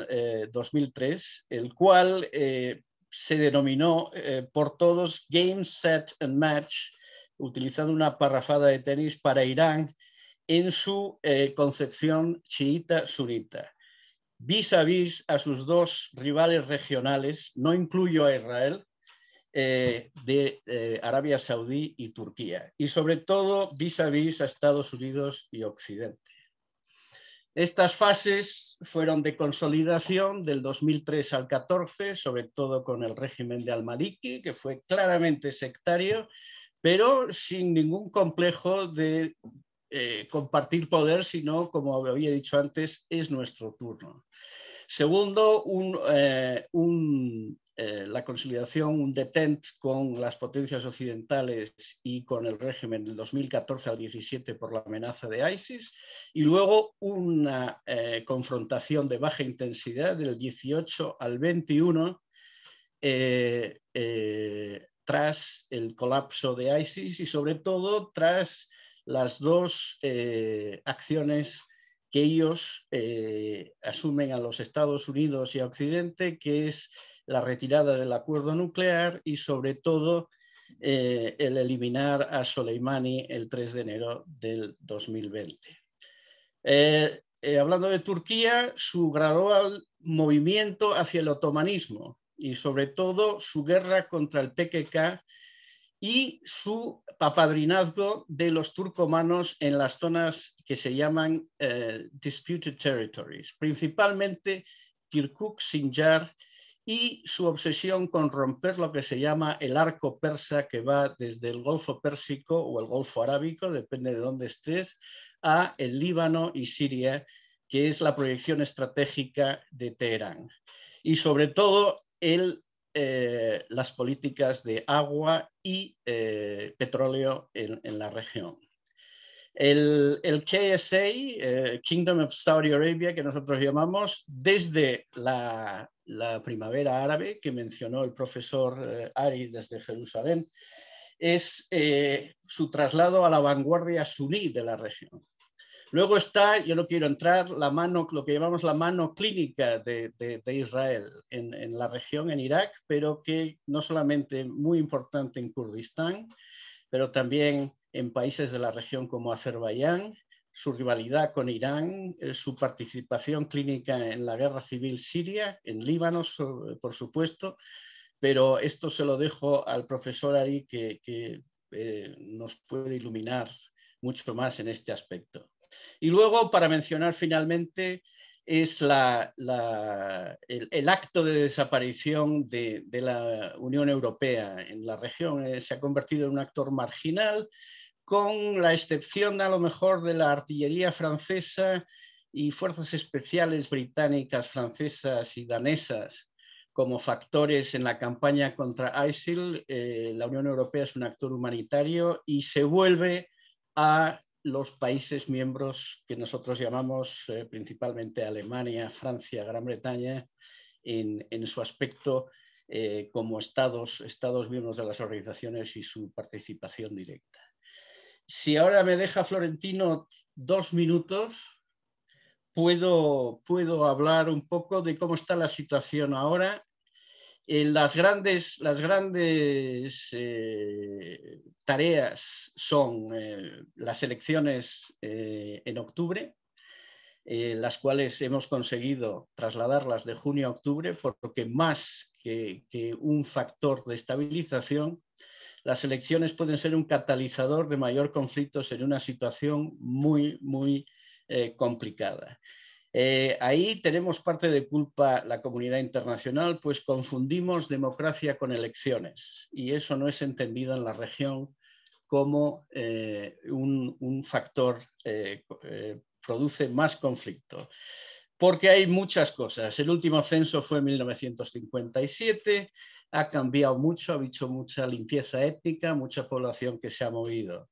2003 eh, el cual eh, se denominó por todos Game, Set and Match, utilizando una parrafada de tenis para Irán en su concepción chiita-sunita. Vis a vis a sus dos rivales regionales, no incluyo a Israel, eh, de eh, Arabia Saudí y Turquía, y sobre todo vis a vis a Estados Unidos y Occidente. Estas fases fueron de consolidación del 2003 al 14, sobre todo con el régimen de Al-Maliki, que fue claramente sectario, pero sin ningún complejo de eh, compartir poder, sino, como había dicho antes, es nuestro turno. Segundo, un, un eh, la consolidación, un detent con las potencias occidentales y con el régimen del 2014 al 17 por la amenaza de ISIS, y luego una eh, confrontación de baja intensidad del 18 al 21 eh, tras el colapso de ISIS y sobre todo tras las dos acciones que ellos asumen a los Estados Unidos y a Occidente, que es la retirada del acuerdo nuclear y sobre todo eh, el eliminar a Soleimani el 3 de enero del 2020. Eh, eh, hablando de Turquía, su gradual movimiento hacia el otomanismo y sobre todo su guerra contra el PKK y su papadrinazgo de los turcomanos en las zonas que se llaman disputed territories, principalmente Kirkuk, Sinjar y su obsesión con romper lo que se llama el arco persa que va desde el Golfo Pérsico o el Golfo Arábico, depende de dónde estés, a el Líbano y Siria, que es la proyección estratégica de Teherán. Y sobre todo el, eh, las políticas de agua y eh, petróleo en, la región. El, KSA, eh, Kingdom of Saudi Arabia, que nosotros llamamos, desde la la primavera árabe que mencionó el profesor Ari desde Jerusalén, es su traslado a la vanguardia suní de la región. Luego está, yo no quiero entrar, la mano, lo que llamamos la mano clínica de, Israel en, la región, en Irak, pero que no solamente muy importante en Kurdistán, pero también en países de la región como Azerbaiyán, su rivalidad con Irán, eh, su participación clínica en la guerra civil siria, en Líbano, por supuesto, pero esto se lo dejo al profesor Ari que, eh, nos puede iluminar mucho más en este aspecto. Y luego, para mencionar finalmente, es el, acto de desaparición de, la Unión Europea en la región. Eh, se ha convertido en un actor marginal, con la excepción a lo mejor de la artillería francesa y fuerzas especiales británicas, francesas y danesas como factores en la campaña contra ISIL. Eh, la Unión Europea es un actor humanitario y se vuelve a los países miembros que nosotros llamamos eh, principalmente Alemania, Francia, Gran Bretaña, en, su aspecto eh, como estados, estados miembros de las organizaciones y su participación directa. Si ahora me deja Florentino dos minutos, puedo, puedo hablar un poco de cómo está la situación ahora las grandes, las grandes eh, tareas son eh, las elecciones eh, en octubre, las cuales hemos conseguido trasladarlas de junio a octubre, porque más que un factor de estabilización, las elecciones pueden ser un catalizador de mayor conflictos en una situación muy, muy complicada. Eh, ahí tenemos parte de culpa la comunidad internacional, pues confundimos democracia con elecciones y eso no es entendido en la región como eh, un, factor que eh, produce más conflicto. Porque hay muchas cosas. El último censo fue en 1957, ha cambiado mucho, ha habido mucha limpieza étnica, mucha población que se ha movido.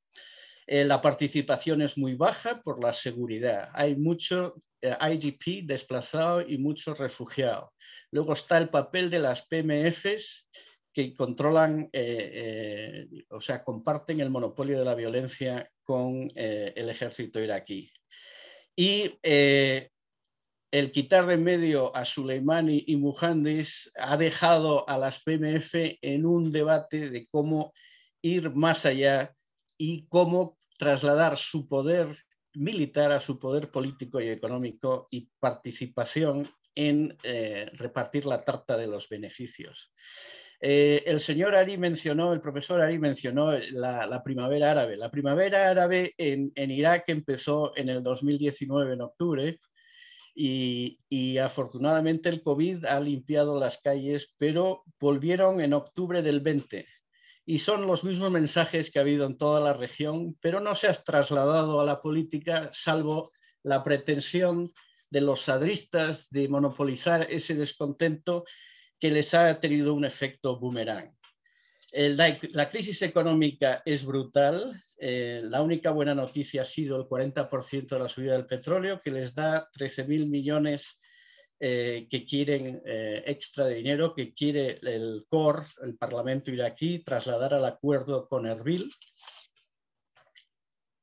La participación es muy baja por la seguridad. Hay mucho eh, IDP desplazado y muchos refugiados. Luego está el papel de las PMFs que controlan, eh, eh, o sea, comparten el monopolio de la violencia con el ejército iraquí. Y el quitar de medio a Soleimani y Muhandis ha dejado a las PMF en un debate de cómo ir más allá y cómo trasladar su poder militar a su poder político y económico y participación en eh, repartir la tarta de los beneficios. Eh, el señor Ari mencionó, el profesor Ari mencionó la, primavera árabe. La primavera árabe en, Irak empezó en el 2019, en octubre, y, y, afortunadamente el COVID ha limpiado las calles, pero volvieron en octubre del 20 y son los mismos mensajes que ha habido en toda la región, pero no se ha trasladado a la política salvo la pretensión de los sadristas de monopolizar ese descontento que les ha tenido un efecto boomerang. la, crisis económica es brutal. Eh, la única buena noticia ha sido el 40% de la subida del petróleo, que les da 13.000 millones eh, que quieren eh, extra de dinero, que quiere el COR, el Parlamento iraquí, trasladar al acuerdo con Erbil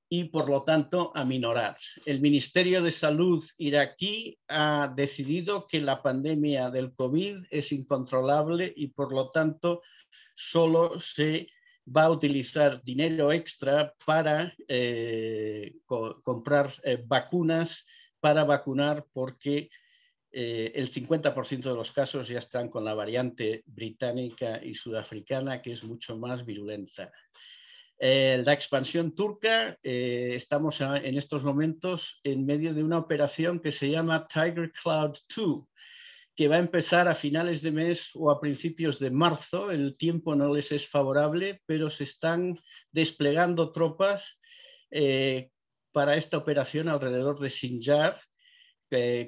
y por lo tanto aminorar. El Ministerio de Salud iraquí ha decidido que la pandemia del COVID es incontrolable y por lo tanto solo se va a utilizar dinero extra para eh, comprar vacunas, para vacunar porque eh, el 50% de los casos ya están con la variante británica y sudafricana, que es mucho más virulenta. Eh, la expansión turca, eh, estamos en estos momentos en medio de una operación que se llama Tiger Cloud 2, que va a empezar a finales de mes o a principios de marzo. El tiempo no les es favorable, pero se están desplegando tropas para esta operación alrededor de Sinjar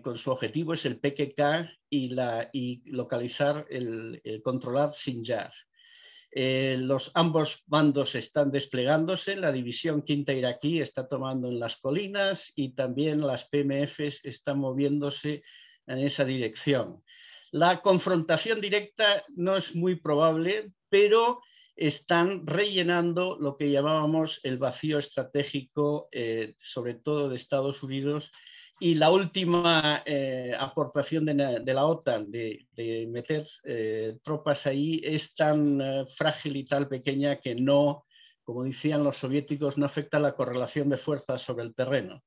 con su objetivo es el PKK y localizar, el, controlar Sinjar. Eh, los ambos bandos están desplegándose, la división quinta iraquí está tomando en las colinas y también las PMFs están moviéndose en esa dirección. La confrontación directa no es muy probable, pero están rellenando lo que llamábamos el vacío estratégico, eh, sobre todo de Estados Unidos, y la última eh, aportación de, la OTAN de, meter eh, tropas ahí es tan eh, frágil y tan pequeña que no, como decían los soviéticos, no afecta la correlación de fuerzas sobre el terreno.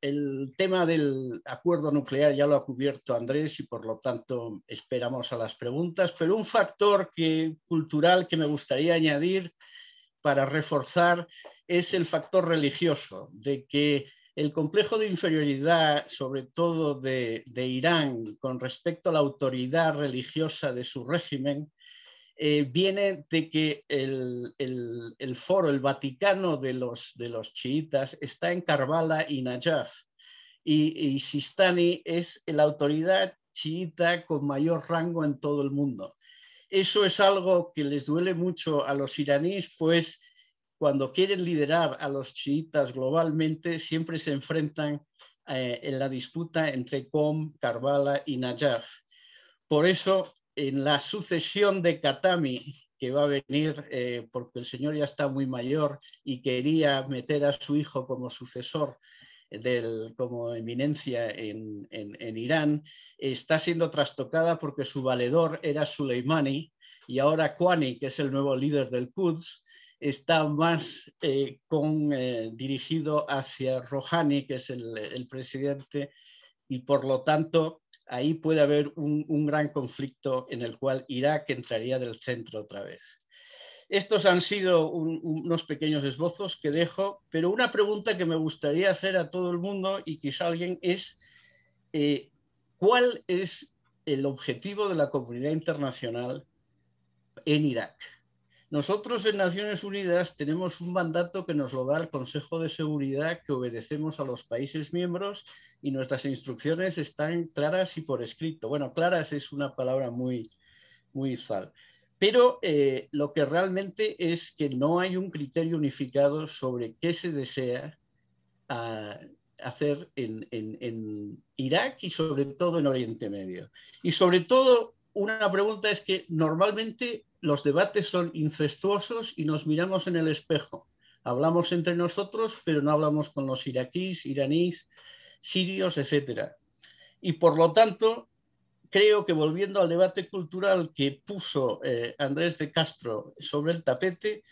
el tema del acuerdo nuclear ya lo ha cubierto Andrés y por lo tanto esperamos a las preguntas, pero un factor cultural que me gustaría añadir para reforzar es el factor religioso, de que el complejo de inferioridad, sobre todo de, Irán, con respecto a la autoridad religiosa de su régimen, eh, viene de que el, foro, el Vaticano de los, de chiitas está en Karbala y Najaf. Y, y Sistani es la autoridad chiita con mayor rango en todo el mundo. Eso es algo que les duele mucho a los iraníes, pues cuando quieren liderar a los chiitas globalmente, siempre se enfrentan eh, en la disputa entre Qom, Karbala y Najaf. Por eso, en la sucesión de Katami, que va a venir eh, porque el señor ya está muy mayor y quería meter a su hijo como sucesor del, como eminencia en, en, Irán, está siendo trastocada porque su valedor era Suleimani y ahora Kwani, que es el nuevo líder del Quds, está más eh, con, eh, dirigido hacia Rouhani, que es el, presidente, y por lo tanto ahí puede haber un, gran conflicto en el cual Irak entraría del centro otra vez. Estos han sido unos pequeños esbozos que dejo, pero una pregunta que me gustaría hacer a todo el mundo y quizá alguien es, eh, ¿cuál es el objetivo de la comunidad internacional en Irak? Nosotros en Naciones Unidas tenemos un mandato que nos lo da el Consejo de Seguridad, que obedecemos a los países miembros y nuestras instrucciones están claras y por escrito. Bueno, claras es una palabra muy, muy. Pero eh, lo que realmente es que no hay un criterio unificado sobre qué se desea ah, hacer en, en Irak y sobre todo en Oriente Medio. Y sobre todo, una pregunta es que normalmente los debates son incestuosos y nos miramos en el espejo. Hablamos entre nosotros, pero no hablamos con los iraquíes, iraníes, sirios, etc. Y por lo tanto, creo que volviendo al debate cultural que puso eh, Andrés de Castro sobre el tapete,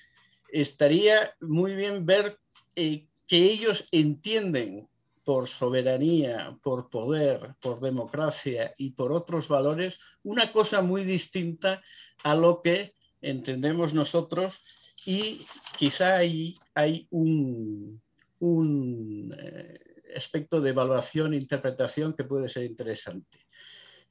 estaría muy bien ver eh, que ellos entienden por soberanía, por poder, por democracia y por otros valores, una cosa muy distinta a lo que entendemos nosotros y quizá ahí hay un, un eh, aspecto de evaluación e interpretación que puede ser interesante.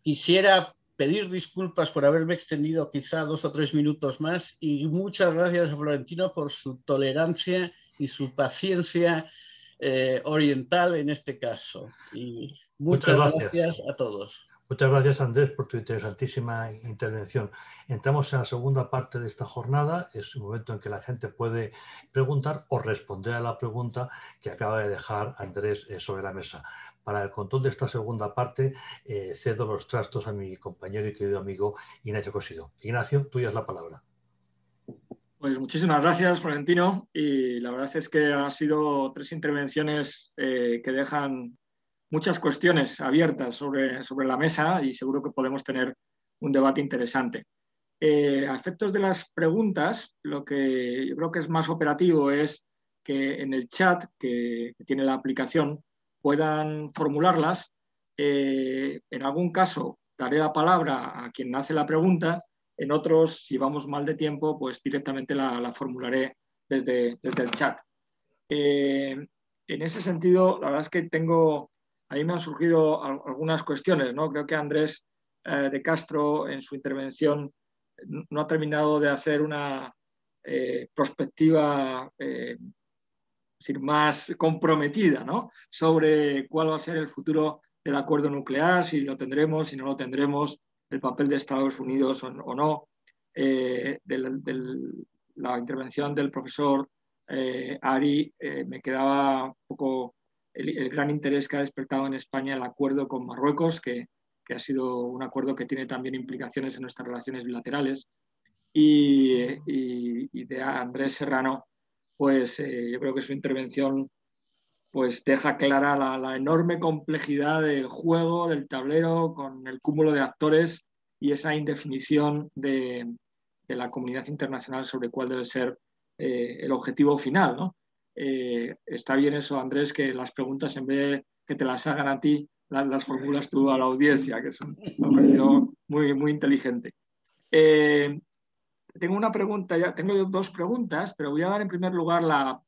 Quisiera pedir disculpas por haberme extendido quizá dos o tres minutos más y muchas gracias a Florentino por su tolerancia y su paciencia eh, oriental en este caso. Y muchas, gracias a todos. Muchas gracias Andrés por tu interesantísima intervención. Entramos en la segunda parte de esta jornada. Es un momento en que la gente puede preguntar o responder a la pregunta que acaba de dejar Andrés eh, sobre la mesa. Para el control de esta segunda parte, eh, cedo los trastos a mi compañero y querido amigo Ignacio Cosido. Ignacio, tuya es la palabra. Pues muchísimas gracias, Florentino. Y la verdad es que han sido tres intervenciones eh, que dejan muchas cuestiones abiertas sobre, sobre la mesa y seguro que podemos tener un debate interesante. Eh, a efectos de las preguntas, lo que yo creo que es más operativo es que en el chat que, tiene la aplicación puedan formularlas. Eh, en algún caso daré la palabra a quien hace la pregunta, en otros, si vamos mal de tiempo, pues directamente la, formularé desde, desde, el chat. Eh, en ese sentido, la verdad es que tengo ahí me han surgido algunas cuestiones. ¿no? Creo que Andrés eh, de Castro en su intervención no ha terminado de hacer una eh, perspectiva eh, más comprometida ¿no? sobre cuál va a ser el futuro del acuerdo nuclear, si lo tendremos, si no lo tendremos, el papel de Estados Unidos o, no. de la intervención del profesor Ari me quedaba un poco el, gran interés que ha despertado en España el acuerdo con Marruecos, que, ha sido un acuerdo que tiene también implicaciones en nuestras relaciones bilaterales. Y, de Andrés Serrano, pues eh, yo creo que su intervención pues deja clara la, enorme complejidad del juego, del tablero, con el cúmulo de actores y esa indefinición de, la comunidad internacional sobre cuál debe ser eh, el objetivo final. ¿no? Eh, está bien eso, Andrés, que las preguntas en vez de que te las hagan a ti, las, formulas tú a la audiencia, que es una cuestión muy, muy inteligente. Eh, tengo una pregunta, ya tengo dos preguntas, pero voy a dar en primer lugar la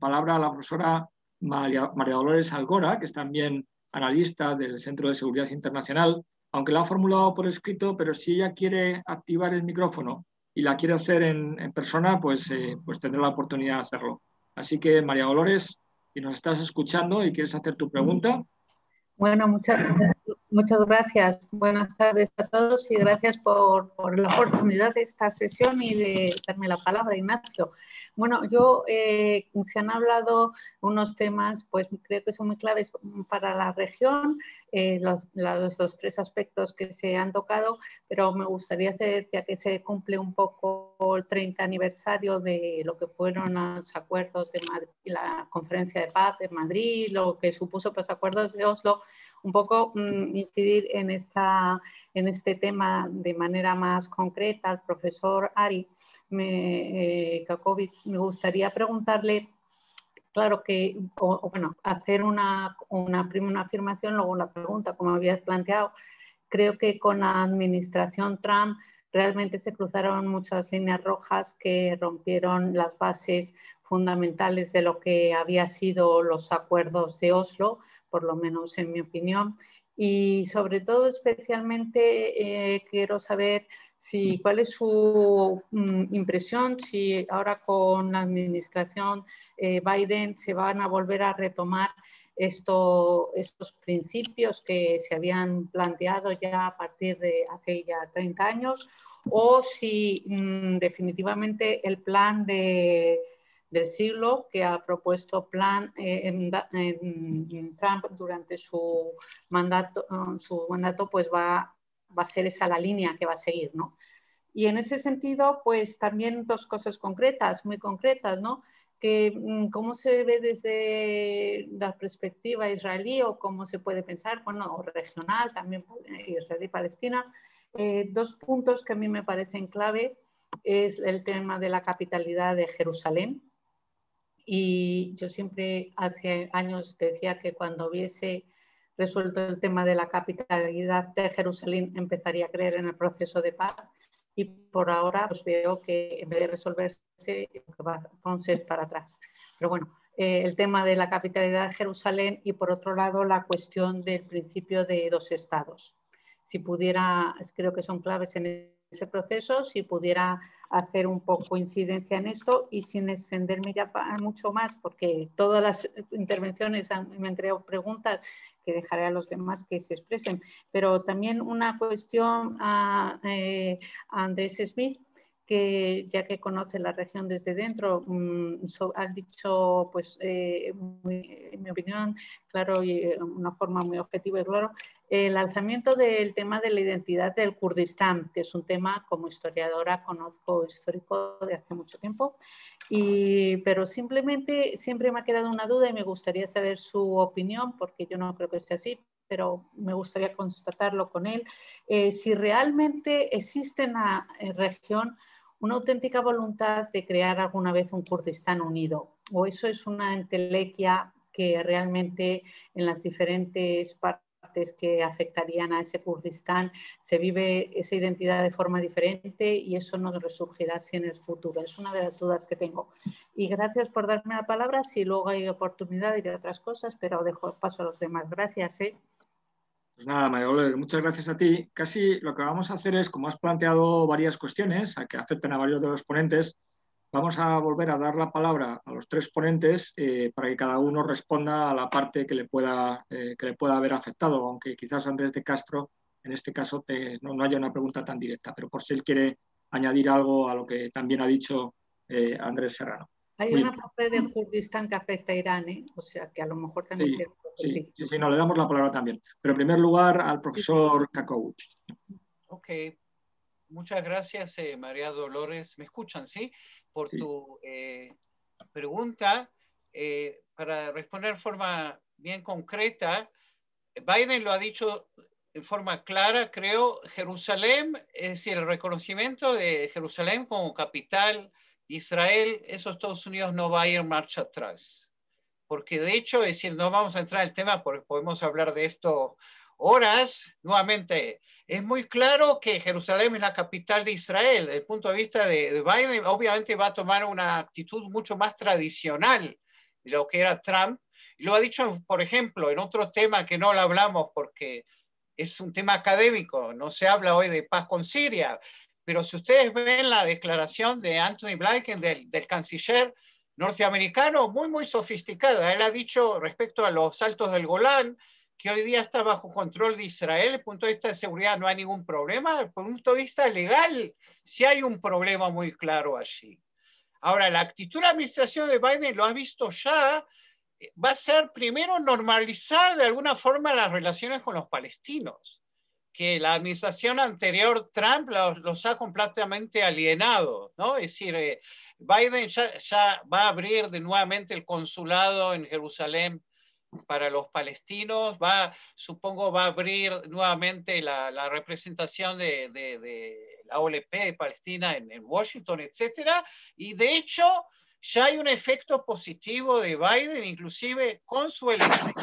palabra a la profesora María, María Dolores Algora, que es también analista del Centro de Seguridad Internacional, aunque la ha formulado por escrito, pero si ella quiere activar el micrófono y la quiere hacer en, persona, pues, eh, pues tendrá la oportunidad de hacerlo. Así que, María Dolores, si nos estás escuchando y quieres hacer tu pregunta. Bueno, muchas, muchas gracias. Buenas tardes a todos y gracias por, por, la oportunidad de esta sesión y de darme la palabra, Ignacio. Bueno, yo, eh, se han hablado unos temas, pues creo que son muy claves para la región, eh, los, los, tres aspectos que se han tocado, pero me gustaría hacer, ya que se cumple un poco el 30 aniversario de lo que fueron los acuerdos de Madrid, la conferencia de paz de Madrid, lo que supuso los acuerdos de Oslo, un poco mm, incidir en, esta, en este tema de manera más concreta al profesor Ari me, eh, me gustaría preguntarle, claro que, bueno, hacer una, una primera afirmación, luego una pregunta, como habías planteado. Creo que con la administración Trump realmente se cruzaron muchas líneas rojas que rompieron las bases fundamentales de lo que había sido los acuerdos de Oslo, por lo menos en mi opinión. Y sobre todo, especialmente, eh, quiero saber si, cuál es su mm, impresión, si ahora con la administración eh, Biden se van a volver a retomar estos principios que se habían planteado ya a partir de hace ya 30 años o si mm, definitivamente el plan de del siglo que ha propuesto plan eh, en, Trump durante su mandato, eh, su mandato pues va, va, a ser esa la línea que va a seguir, ¿no? Y en ese sentido, pues también dos cosas concretas, muy concretas, ¿no? Que mm, cómo se ve desde la perspectiva israelí o cómo se puede pensar, bueno, o regional, también Israel-Palestina. Eh, dos puntos que a mí me parecen clave es el tema de la capitalidad de Jerusalén, y yo siempre hace años decía que cuando hubiese resuelto el tema de la capitalidad de Jerusalén empezaría a creer en el proceso de paz y por ahora pues veo que en vez de resolverse va a para atrás. Pero bueno, eh, el tema de la capitalidad de Jerusalén y por otro lado la cuestión del principio de dos estados. Si pudiera, creo que son claves en ese proceso, si pudiera hacer un poco incidencia en esto y sin extenderme ya mucho más, porque todas las intervenciones me han creado preguntas que dejaré a los demás que se expresen. Pero también una cuestión a, eh, Andrés Smith, que ya que conoce la región desde dentro, mm, ha dicho, pues, eh, en mi opinión, claro, y eh, una forma muy objetiva y claro, el alzamiento del tema de la identidad del Kurdistán, que es un tema como historiadora conozco histórico de hace mucho tiempo, y, pero simplemente siempre me ha quedado una duda y me gustaría saber su opinión, porque yo no creo que sea así, pero me gustaría constatarlo con él, eh, si realmente existe en la región una auténtica voluntad de crear alguna vez un Kurdistán unido, o eso es una entelequia que realmente en las diferentes partes que afectarían a ese Kurdistán, se vive esa identidad de forma diferente y eso no resurgirá así en el futuro. Es una de las dudas que tengo. Y gracias por darme la palabra. Si luego hay oportunidad de otras cosas, pero dejo paso a los demás. Gracias. ¿eh? Pues nada, María muchas gracias a ti. Casi lo que vamos a hacer es, como has planteado varias cuestiones que afectan a varios de los ponentes, Vamos a volver a dar la palabra a los tres ponentes eh, para que cada uno responda a la parte que le pueda, eh, que le pueda haber afectado, aunque quizás Andrés de Castro en este caso no, haya una pregunta tan directa, pero por si él quiere añadir algo a lo que también ha dicho eh, Andrés Serrano. Hay una parte de Kurdistán que afecta a Irán, o sea que a lo mejor también... Sí, sí, sí, no, le damos la palabra también. Pero en primer lugar al profesor Kakowicz. Ok, muchas gracias María Dolores. ¿Me escuchan, sí? por tu eh, pregunta. Eh, para responder de forma bien concreta, Biden lo ha dicho en forma clara, creo, Jerusalén, es decir, el reconocimiento de Jerusalén como capital de Israel, eso Estados Unidos no va a ir marcha atrás. Porque de hecho, es decir, no vamos a entrar en el tema porque podemos hablar de esto horas, nuevamente, es muy claro que Jerusalén es la capital de Israel. Desde el punto de vista de, Biden, obviamente va a tomar una actitud mucho más tradicional de lo que era Trump. lo ha dicho, por ejemplo, en otro tema que no lo hablamos porque es un tema académico, no se habla hoy de paz con Siria, pero si ustedes ven la declaración de Anthony Blinken, del, del canciller norteamericano, muy, muy sofisticada, él ha dicho respecto a los saltos del Golán, que hoy día está bajo control de Israel, desde el punto de vista de seguridad no hay ningún problema, desde el punto de vista legal sí hay un problema muy claro allí. Ahora, la actitud de la administración de Biden, lo ha visto ya, va a ser primero normalizar de alguna forma las relaciones con los palestinos, que la administración anterior Trump los, ha completamente alienado, ¿no? Es decir, eh, Biden ya, ya, va a abrir de nuevamente el consulado en Jerusalén para los palestinos, va, supongo va a abrir nuevamente la, la representación de, de, de, la OLP de Palestina en, en, Washington, etcétera, y de hecho ya hay un efecto positivo de Biden, inclusive con su elección,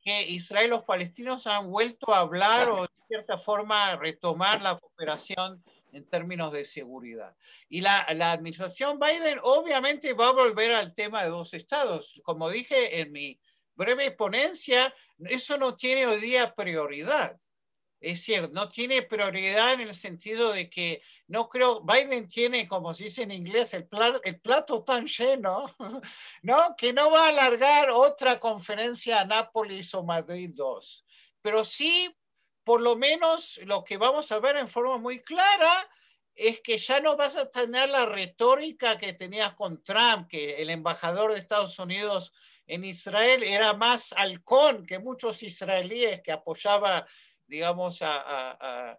que Israel y los palestinos han vuelto a hablar o de cierta forma retomar la cooperación en términos de seguridad. Y la, la, administración Biden obviamente va a volver al tema de dos estados. Como dije en mi breve ponencia, eso no tiene hoy día prioridad. Es decir, no tiene prioridad en el sentido de que no creo, Biden tiene, como se dice en inglés, el, plato, el plato tan lleno, [LAUGHS] ¿no? Que no va a alargar otra conferencia a Nápoles o Madrid 2. Pero sí, por lo menos lo que vamos a ver en forma muy clara es que ya no vas a tener la retórica que tenías con Trump, que el embajador de Estados Unidos en Israel era más halcón que muchos israelíes que apoyaba, digamos, a, a,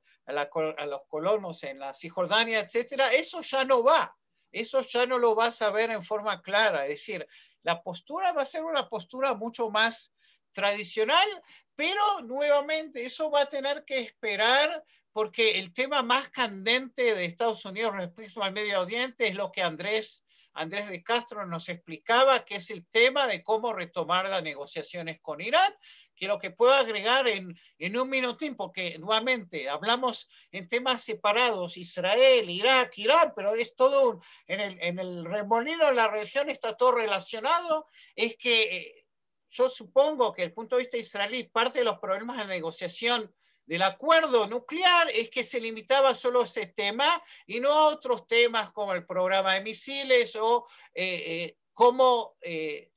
los colonos en la Cisjordania, etcétera, eso ya no va. Eso ya no lo vas a ver en forma clara. Es decir, la postura va a ser una postura mucho más tradicional, pero nuevamente eso va a tener que esperar porque el tema más candente de Estados Unidos respecto al Medio Oriente es lo que Andrés Andrés de Castro nos explicaba que es el tema de cómo retomar las negociaciones con Irán, que lo que puedo agregar en, en un minutín, porque nuevamente hablamos en temas separados, Israel, Irak, Irán, pero es todo, en el, en el remolino de la región está todo relacionado, es que eh, yo supongo que desde el punto de vista israelí, parte de los problemas de negociación del acuerdo nuclear es que se limitaba solo a ese tema y no a otros temas como el programa de misiles o eh, eh, cómo eh,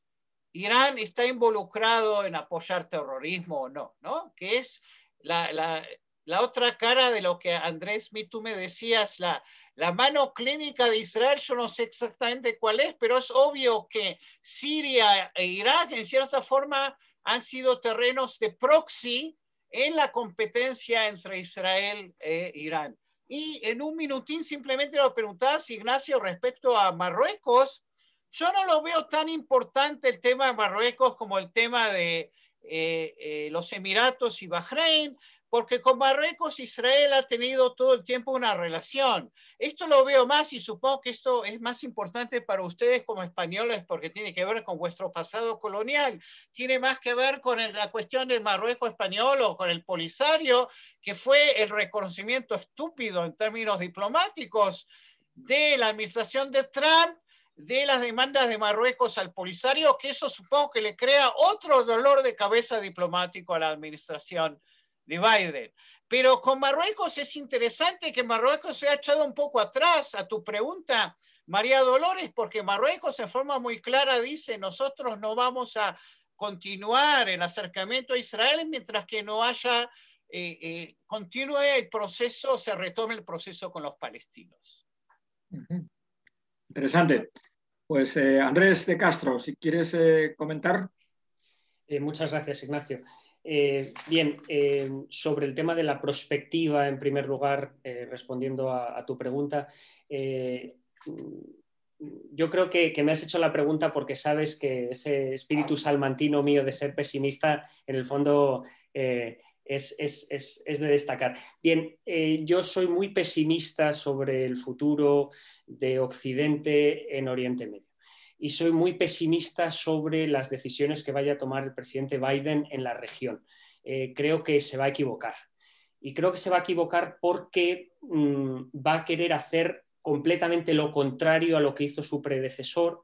Irán está involucrado en apoyar terrorismo o no, ¿no? Que es la, otra cara de lo que Andrés, tú me decías, la, la mano clínica de Israel, yo no sé exactamente cuál es, pero es obvio que Siria e Irak en cierta forma han sido terrenos de proxy en la competencia entre Israel e Irán. Y en un minutín simplemente lo preguntabas, Ignacio, respecto a Marruecos. Yo no lo veo tan importante el tema de Marruecos como el tema de eh, eh, los Emiratos y Bahrein porque con Marruecos Israel ha tenido todo el tiempo una relación. Esto lo veo más y supongo que esto es más importante para ustedes como españoles porque tiene que ver con vuestro pasado colonial, tiene más que ver con la cuestión del Marruecos español o con el Polisario, que fue el reconocimiento estúpido en términos diplomáticos de la administración de Trump de las demandas de Marruecos al Polisario, que eso supongo que le crea otro dolor de cabeza diplomático a la administración de Biden. Pero con Marruecos es interesante que Marruecos se ha echado un poco atrás a tu pregunta, María Dolores, porque Marruecos en forma muy clara dice, nosotros no vamos a continuar el acercamiento a Israel mientras que no haya, eh, eh, continúe el proceso, se retome el proceso con los palestinos. Interesante. Pues eh, Andrés de Castro, si quieres eh, comentar. Eh, muchas gracias, Ignacio. Eh, bien, eh, sobre el tema de la prospectiva, en primer lugar, eh, respondiendo a, a, tu pregunta, eh, yo creo que, que, me has hecho la pregunta porque sabes que ese espíritu salmantino mío de ser pesimista, en el fondo, es, es, es, es, de destacar. Bien, yo soy muy pesimista sobre el futuro de Occidente en Oriente Medio y soy muy pesimista sobre las decisiones que vaya a tomar el presidente Biden en la región. Eh, creo que se va a equivocar. Y creo que se va a equivocar porque mmm, va a querer hacer completamente lo contrario a lo que hizo su predecesor.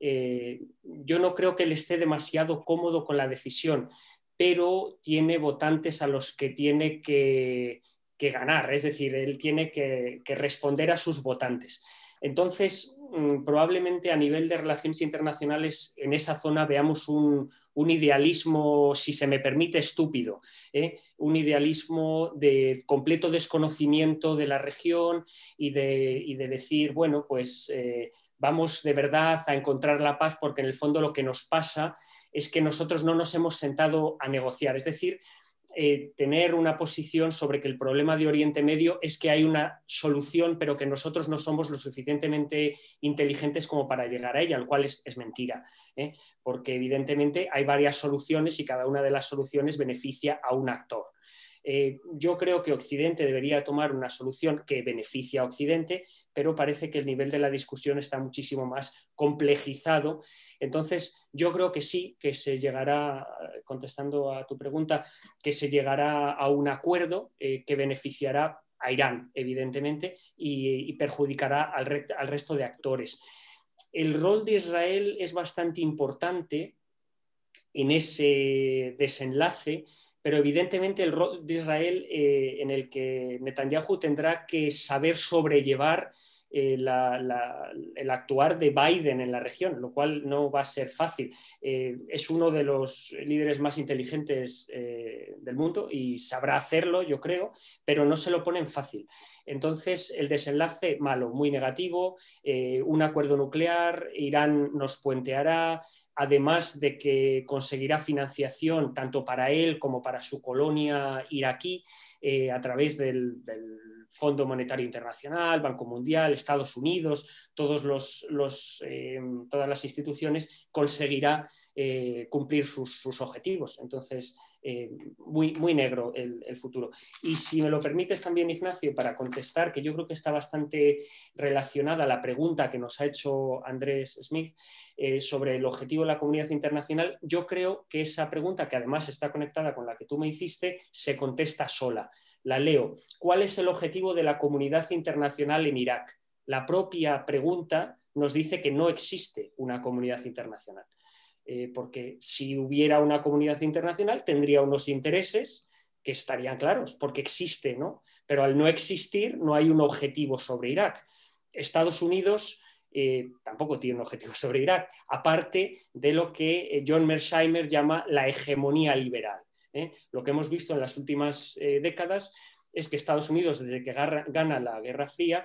yo no creo que él esté demasiado cómodo con la decisión, pero tiene votantes a los que tiene que, ganar, es decir, él tiene que responder a sus votantes. Entonces, mm, probablemente a nivel de relaciones internacionales en esa zona veamos un, idealismo, si se me permite, estúpido, ¿eh? un idealismo de completo desconocimiento de la región y de, decir, bueno, pues eh, vamos de verdad a encontrar la paz porque en el fondo lo que nos pasa es que nosotros no nos hemos sentado a negociar. Es decir, eh, tener una posición sobre que el problema de Oriente Medio es que hay una solución, pero que nosotros no somos lo suficientemente inteligentes como para llegar a ella, lo cual es, mentira, ¿eh? porque evidentemente hay varias soluciones y cada una de las soluciones beneficia a un actor. Eh, yo creo que Occidente debería tomar una solución que beneficie a Occidente, pero parece que el nivel de la discusión está muchísimo más complejizado. Entonces, yo creo que sí, que se llegará, contestando a tu pregunta, que se llegará a un acuerdo eh, que beneficiará a Irán, evidentemente, y, perjudicará al resto de actores. El rol de Israel es bastante importante en ese desenlace pero evidentemente el rol de Israel eh, en el que Netanyahu tendrá que saber sobrellevar eh, el actuar de Biden en la región, lo cual no va a ser fácil. Eh, es uno de los líderes más inteligentes eh, del mundo y sabrá hacerlo, yo creo, pero no se lo ponen fácil. Entonces, el desenlace malo, muy negativo, un acuerdo nuclear, Irán nos puenteará, además de que conseguirá financiación tanto para él como para su colonia iraquí a través del Fondo Monetario Internacional, Banco Mundial, Estados Unidos, eh, todas las instituciones, conseguirá eh, cumplir sus, objetivos. Entonces, eh, muy, muy negro el, futuro. Y si me lo permites también, Ignacio, para contestar, que yo creo que está bastante relacionada la pregunta que nos ha hecho Andrés Smith sobre el objetivo de la comunidad internacional, yo creo que esa pregunta, que además está conectada con la que tú me hiciste, se contesta sola. La leo. ¿Cuál es el objetivo de la comunidad internacional en Irak? La propia pregunta nos dice que no existe una comunidad internacional. Eh, porque si hubiera una comunidad internacional tendría unos intereses que estarían claros, porque existe, ¿no? Pero al no existir no hay un objetivo sobre Irak. Estados Unidos eh, tampoco tiene un objetivo sobre Irak, aparte de lo que eh, John Mersheimer llama la hegemonía liberal. ¿Eh? Lo que hemos visto en las últimas eh, décadas es que Estados Unidos, desde que gana la Guerra Fría,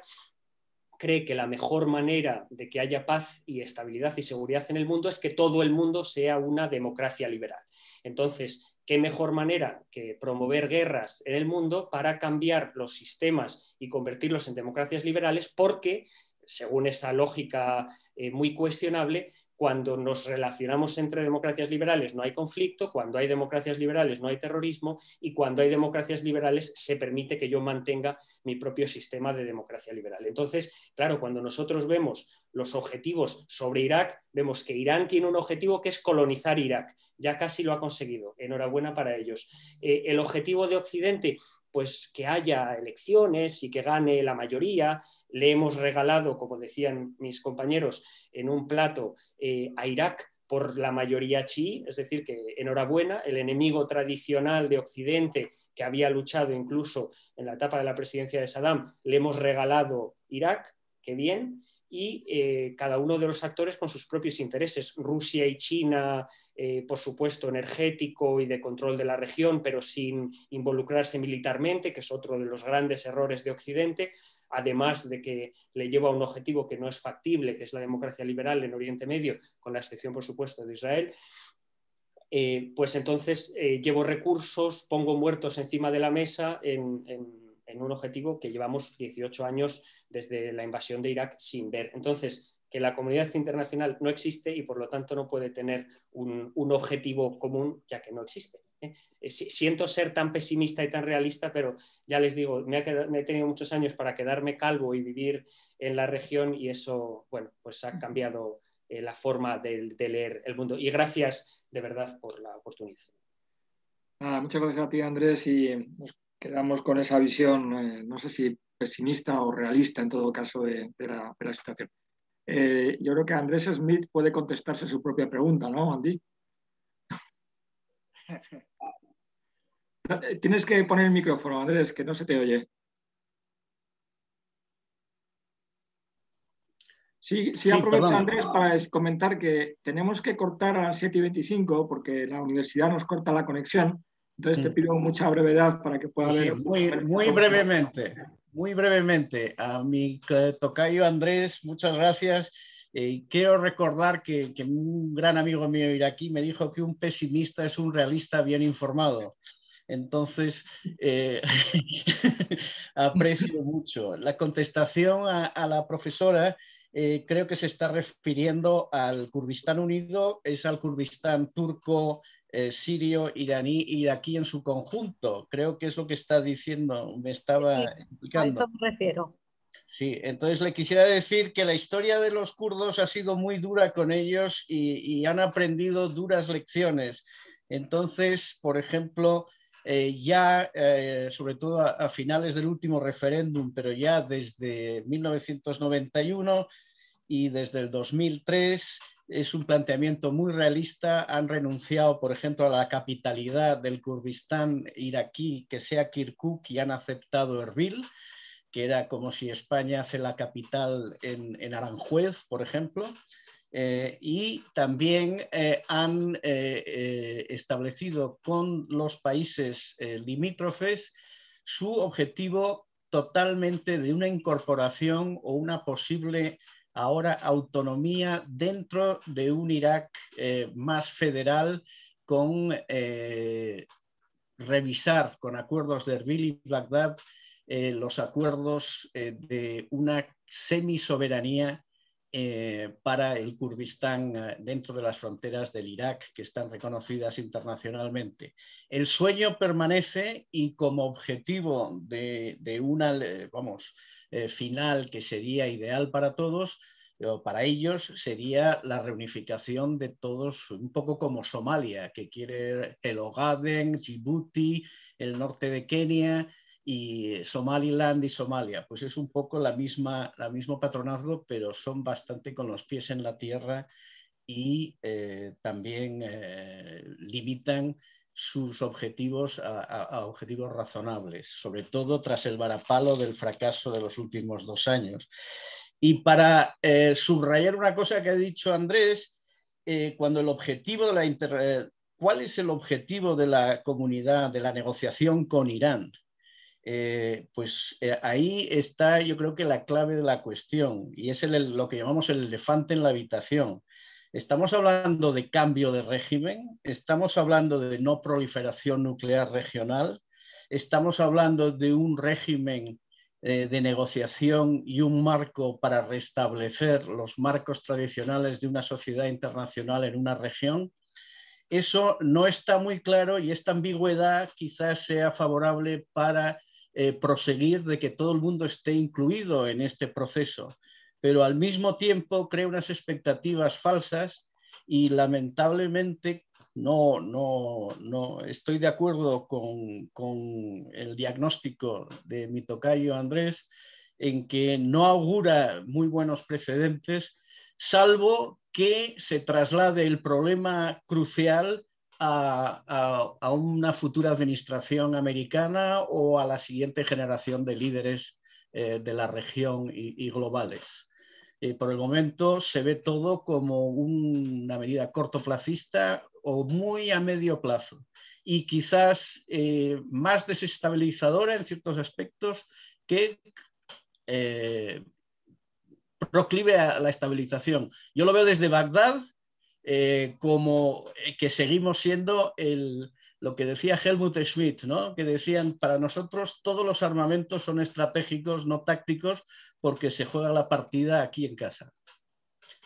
cree que la mejor manera de que haya paz y estabilidad y seguridad en el mundo es que todo el mundo sea una democracia liberal. Entonces, ¿qué mejor manera que promover guerras en el mundo para cambiar los sistemas y convertirlos en democracias liberales? Porque, según esa lógica eh, muy cuestionable, cuando nos relacionamos entre democracias liberales no hay conflicto, cuando hay democracias liberales no hay terrorismo y cuando hay democracias liberales se permite que yo mantenga mi propio sistema de democracia liberal. Entonces, claro, cuando nosotros vemos los objetivos sobre Irak, vemos que Irán tiene un objetivo que es colonizar Irak. Ya casi lo ha conseguido. Enhorabuena para ellos. Eh, el objetivo de Occidente, pues que haya elecciones y que gane la mayoría. Le hemos regalado, como decían mis compañeros, en un plato eh, a Irak por la mayoría chií, es decir, que enhorabuena, el enemigo tradicional de Occidente que había luchado incluso en la etapa de la presidencia de Saddam, le hemos regalado Irak, qué bien y eh, cada uno de los actores con sus propios intereses. Rusia y China, eh, por supuesto, energético y de control de la región, pero sin involucrarse militarmente, que es otro de los grandes errores de Occidente, además de que le lleva a un objetivo que no es factible, que es la democracia liberal en Oriente Medio, con la excepción, por supuesto, de Israel. Eh, pues entonces llevo recursos, pongo muertos encima de la mesa en en un objetivo que llevamos 18 años desde la invasión de Irak sin ver. Entonces, que la comunidad internacional no existe y por lo tanto no puede tener un, objetivo común, ya que no existe. ¿eh? Eh, siento ser tan pesimista y tan realista, pero ya les digo, me, he tenido muchos años para quedarme calvo y vivir en la región y eso, bueno, pues ha cambiado eh, la forma de, leer el mundo. Y gracias de verdad por la oportunidad. muchas gracias a ti, Andrés, quedamos con esa visión, eh, no sé si pesimista o realista en todo caso, de, la, situación. Eh, yo creo que Andrés Smith puede contestarse su propia pregunta, ¿no, Andy? [LAUGHS] Tienes que poner el micrófono, Andrés, que no se te oye. Sí, sí, aprovecho, Andrés, para comentar que tenemos que cortar a las 7 y 25 porque la universidad nos corta la conexión. Entonces te mm. pido mucha brevedad para que pueda ver. Muy, muy brevemente, muy brevemente. A mi tocayo Andrés, muchas gracias. Eh, quiero recordar que, que, un gran amigo mío iraquí me dijo que un pesimista es un realista bien informado. Entonces, eh, [LAUGHS] aprecio mucho. La contestación a la profesora eh, creo que se está refiriendo al Kurdistán unido, es al Kurdistán turco, eh, sirio, iraní, iraquí en su conjunto. Creo que es lo que está diciendo, me estaba explicando. A eso me refiero. Sí, entonces le quisiera decir que la historia de los kurdos ha sido muy dura con ellos y, han aprendido duras lecciones. Entonces, por ejemplo, eh, ya, sobre todo a, finales del último referéndum, pero ya desde 1991 y desde el 2003 es un planteamiento muy realista. Han renunciado, por ejemplo, a la capitalidad del Kurdistán iraquí, que sea Kirkuk, y han aceptado Erbil, que era como si España hace la capital en, Aranjuez, por ejemplo. Eh, y también eh, han eh, establecido con los países limítrofes su objetivo totalmente de una incorporación o una posible ahora autonomía dentro de un Irak eh, más federal con eh, revisar con acuerdos de Erbil y Bagdad eh, los acuerdos de una semisoberanía para el Kurdistán dentro de las fronteras del Irak que están reconocidas internacionalmente. El sueño permanece y como objetivo de, de una, vamos, eh, final que sería ideal para todos, pero para ellos sería la reunificación de todos, un poco como Somalia, que quiere el Ogaden, Djibouti, el norte de Kenia y Somaliland y Somalia. Pues es un poco la misma, la mismo patronazgo, pero son bastante con los pies en la tierra y eh, también eh, limitan sus objetivos a, objetivos razonables, sobre todo tras el varapalo del fracaso de los últimos dos años. Y para eh, subrayar una cosa que ha dicho Andrés, eh, cuando el objetivo de la inter... ¿cuál es el objetivo de la comunidad, de la negociación con Irán? Eh, pues ahí está yo creo que la clave de la cuestión y es lo que llamamos el elefante en la habitación. Estamos hablando de cambio de régimen, estamos hablando de no proliferación nuclear regional, estamos hablando de un régimen eh, de negociación y un marco para restablecer los marcos tradicionales de una sociedad internacional en una región. Eso no está muy claro y esta ambigüedad quizás sea favorable para eh, proseguir de que todo el mundo esté incluido en este proceso pero al mismo tiempo crea unas expectativas falsas y lamentablemente no, no, no estoy de acuerdo con, con, el diagnóstico de mi tocayo Andrés en que no augura muy buenos precedentes, salvo que se traslade el problema crucial a, a, una futura administración americana o a la siguiente generación de líderes eh, de la región y globales. Eh, por el momento se ve todo como una medida cortoplacista o muy a medio plazo y quizás eh, más desestabilizadora en ciertos aspectos que eh, proclive a la estabilización. Yo lo veo desde Bagdad como que seguimos siendo lo que decía Helmut Schmidt, ¿no? que decían, para nosotros todos los armamentos son estratégicos, no tácticos, porque se juega la partida aquí en casa.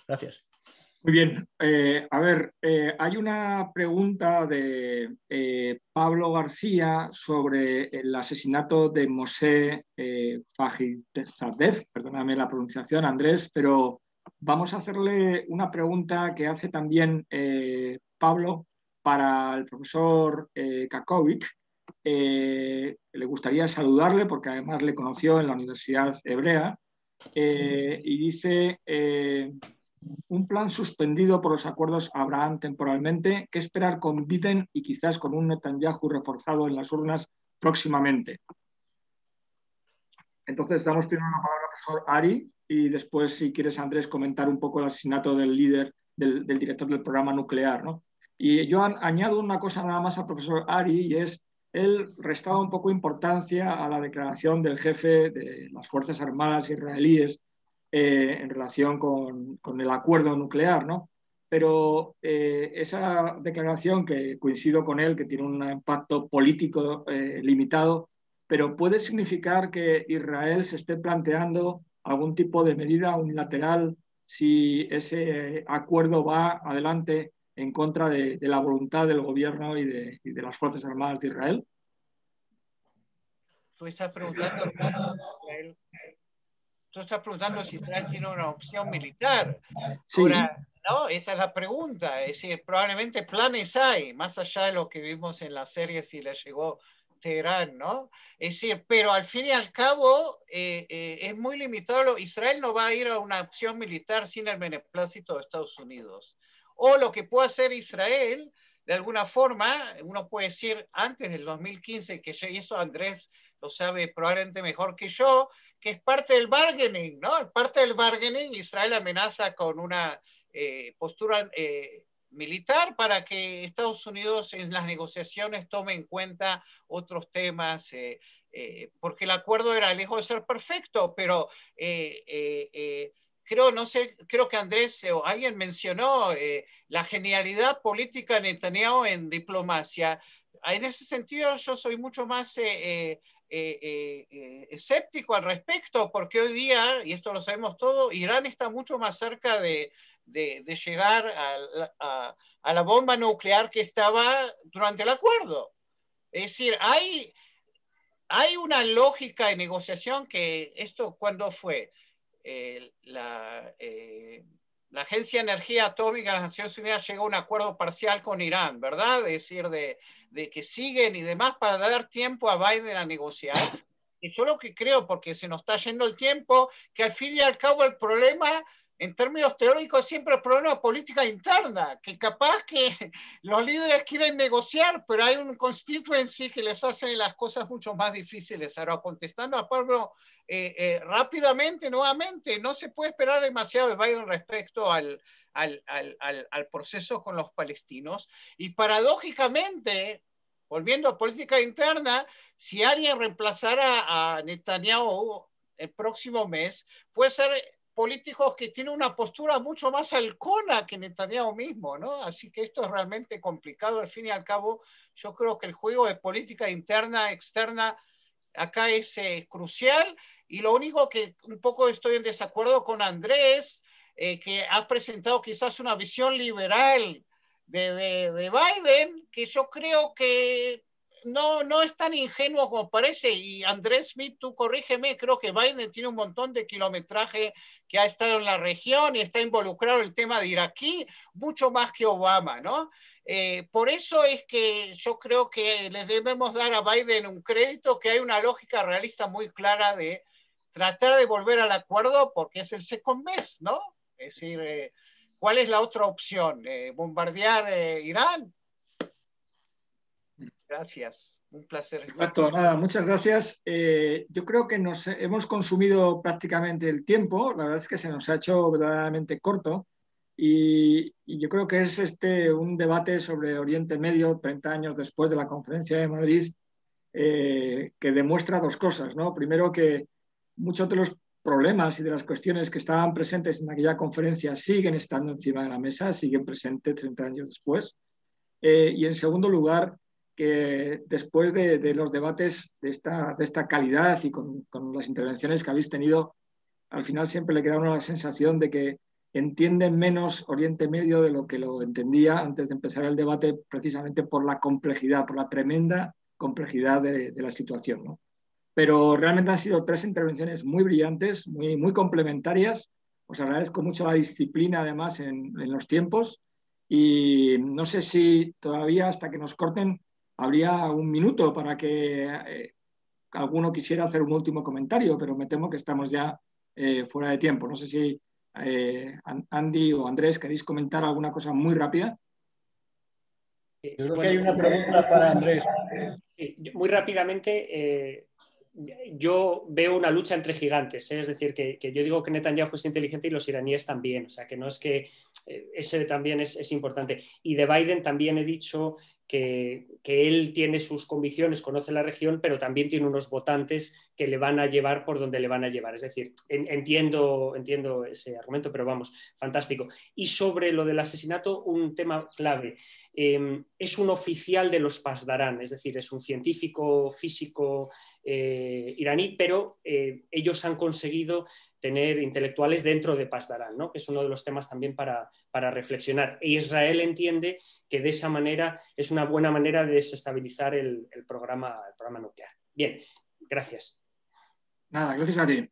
Gracias. Muy bien. Eh, a ver, eh, hay una pregunta de eh, Pablo García sobre el asesinato de Mosé Fajidzadev. Perdóname la pronunciación, Andrés, pero vamos a hacerle una pregunta que hace también Pablo para el profesor Kakovic. le gustaría saludarle porque además le conoció en la Universidad Hebrea eh, y dice eh, un plan suspendido por los acuerdos Abraham temporalmente, ¿qué esperar con Biden y quizás con un Netanyahu reforzado en las urnas próximamente? Entonces damos primero la palabra al profesor Ari y después, si quieres, Andrés, comentar un poco el asesinato del líder, del, director del programa nuclear. ¿no? Y yo añado una cosa nada más al profesor Ari y es él restaba un poco importancia a la declaración del jefe de las Fuerzas Armadas israelíes eh, en relación con, el acuerdo nuclear, ¿no? Pero eh, esa declaración, que coincido con él, que tiene un impacto político eh, limitado, pero puede significar que Israel se esté planteando algún tipo de medida unilateral si ese acuerdo va adelante en contra de, la voluntad del gobierno y de, las Fuerzas Armadas de Israel? Tú estás preguntando, tú estás preguntando si Israel tiene una opción militar. Sí. no, esa es la pregunta. Es decir, probablemente planes hay, más allá de lo que vimos en la serie si le llegó Teherán, ¿no? Es decir, pero al fin y al cabo eh, eh, es muy limitado. Israel no va a ir a una opción militar sin el beneplácito de Estados Unidos o lo que puede hacer Israel, de alguna forma, uno puede decir antes del 2015, que ya eso Andrés lo sabe probablemente mejor que yo, que es parte del bargaining, ¿no? Parte del bargaining, Israel amenaza con una eh, postura eh, militar para que Estados Unidos en las negociaciones tome en cuenta otros temas, eh, porque el acuerdo era lejos de ser perfecto, pero creo, no sé, creo que Andrés o alguien mencionó eh, la genialidad política de Netanyahu en diplomacia. En ese sentido, yo soy mucho más eh, eh, escéptico al respecto, porque hoy día, y esto lo sabemos todo, Irán está mucho más cerca de, de, llegar a, a, la bomba nuclear que estaba durante el acuerdo. Es decir, hay, hay una lógica de negociación que esto, cuando fue? Eh, la, eh, la, Agencia de Energía Atómica de las Naciones Unidas llegó a un acuerdo parcial con Irán, ¿verdad? Es decir, de, de que siguen y demás para dar tiempo a Biden a negociar. Y yo lo que creo, porque se nos está yendo el tiempo, que al fin y al cabo el problema en términos teóricos siempre el problema política interna, que capaz que [LAUGHS] los líderes quieren negociar, pero hay un constituency que les hace las cosas mucho más difíciles. Ahora, contestando a Pablo eh, eh, rápidamente, nuevamente, no se puede esperar demasiado de Biden respecto al, al, al, al proceso con los palestinos. Y paradójicamente, volviendo a política interna, si alguien reemplazara a Netanyahu el próximo mes, puede ser políticos que tienen una postura mucho más halcona que Netanyahu mismo, ¿no? Así que esto es realmente complicado. Al fin y al cabo, yo creo que el juego de política interna, externa, acá es eh, crucial. Y lo único que un poco estoy en desacuerdo con Andrés, eh, que ha presentado quizás una visión liberal de, de, de Biden, que yo creo que no, no es tan ingenuo como parece. Y Andrés Smith, tú corrígeme, creo que Biden tiene un montón de kilometraje que ha estado en la región y está involucrado en el tema de Iraquí, mucho más que Obama, ¿no? Eh, por eso es que yo creo que les debemos dar a Biden un crédito, que hay una lógica realista muy clara de tratar de volver al acuerdo porque es el second best, ¿no? Es decir, eh, ¿cuál es la otra opción? Eh, ¿Bombardear Irán? Gracias. Un placer. nada, muchas gracias. Eh, yo creo que nos hemos consumido prácticamente el tiempo. La verdad es que se nos ha hecho verdaderamente corto. Y, yo creo que es este un debate sobre Oriente Medio, 30 años después de la conferencia de Madrid, eh, que demuestra dos cosas. ¿no? Primero, que muchos de los problemas y de las cuestiones que estaban presentes en aquella conferencia siguen estando encima de la mesa, siguen presentes 30 años después. Eh, y en segundo lugar, que después de, los debates de esta, de esta calidad y con, las intervenciones que habéis tenido, al final siempre le queda una sensación de que entienden menos Oriente Medio de lo que lo entendía antes de empezar el debate, precisamente por la complejidad, por la tremenda complejidad de, la situación. Pero realmente han sido tres intervenciones muy brillantes, muy, muy complementarias. Os agradezco mucho la disciplina, además, en, en los tiempos. Y no sé si todavía, hasta que nos corten, habría un minuto para que eh, alguno quisiera hacer un último comentario, pero me temo que estamos ya eh, fuera de tiempo. No sé si eh, Andy o Andrés queréis comentar alguna cosa muy rápida. Yo creo que hay una pregunta para Andrés. muy rápidamente, yo veo una lucha entre gigantes, ¿eh? es decir, que, yo digo que Netanyahu es inteligente y los iraníes también, o sea, que no es que eh, ese también es, importante. Y de Biden también he dicho que, él tiene sus convicciones, conoce la región, pero también tiene unos votantes que le van a llevar por donde le van a llevar. Es decir, entiendo, entiendo ese argumento, pero vamos, fantástico. Y sobre lo del asesinato, un tema clave. Em, es un oficial de los Pasdarán, es decir, es un científico físico eh, iraní, pero eh, ellos han conseguido tener intelectuales dentro de Pasdarán, ¿no? que es uno de los temas también para, reflexionar. E Israel entiende que de esa manera es una buena manera de desestabilizar el, programa, el programa nuclear. Bien, gracias. Nada, gracias a ti.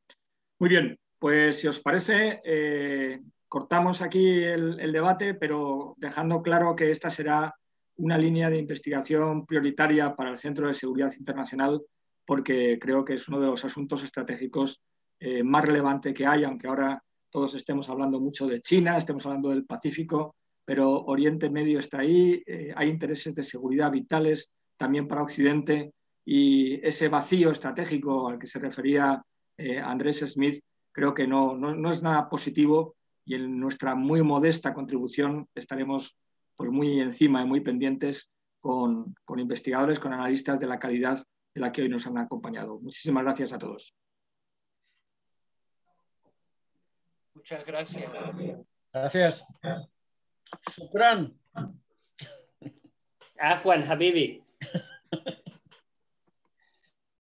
Muy bien, pues si os parece, eh, cortamos aquí el, debate, pero dejando claro que esta será una línea de investigación prioritaria para el Centro de Seguridad Internacional, porque creo que es uno de los asuntos estratégicos eh, más relevante que hay, aunque ahora todos estemos hablando mucho de China, estemos hablando del Pacífico, pero Oriente Medio está ahí, eh, hay intereses de seguridad vitales también para Occidente y ese vacío estratégico al que se refería eh, Andrés Smith creo que no, no es nada positivo y en nuestra muy modesta contribución estaremos pues, muy encima y muy pendientes con, con investigadores, con analistas de la calidad de la que hoy nos han acompañado. Muchísimas gracias a todos. Muchas gracias. Gracias. Shukran. Afwan ah, Habibi. [LAUGHS]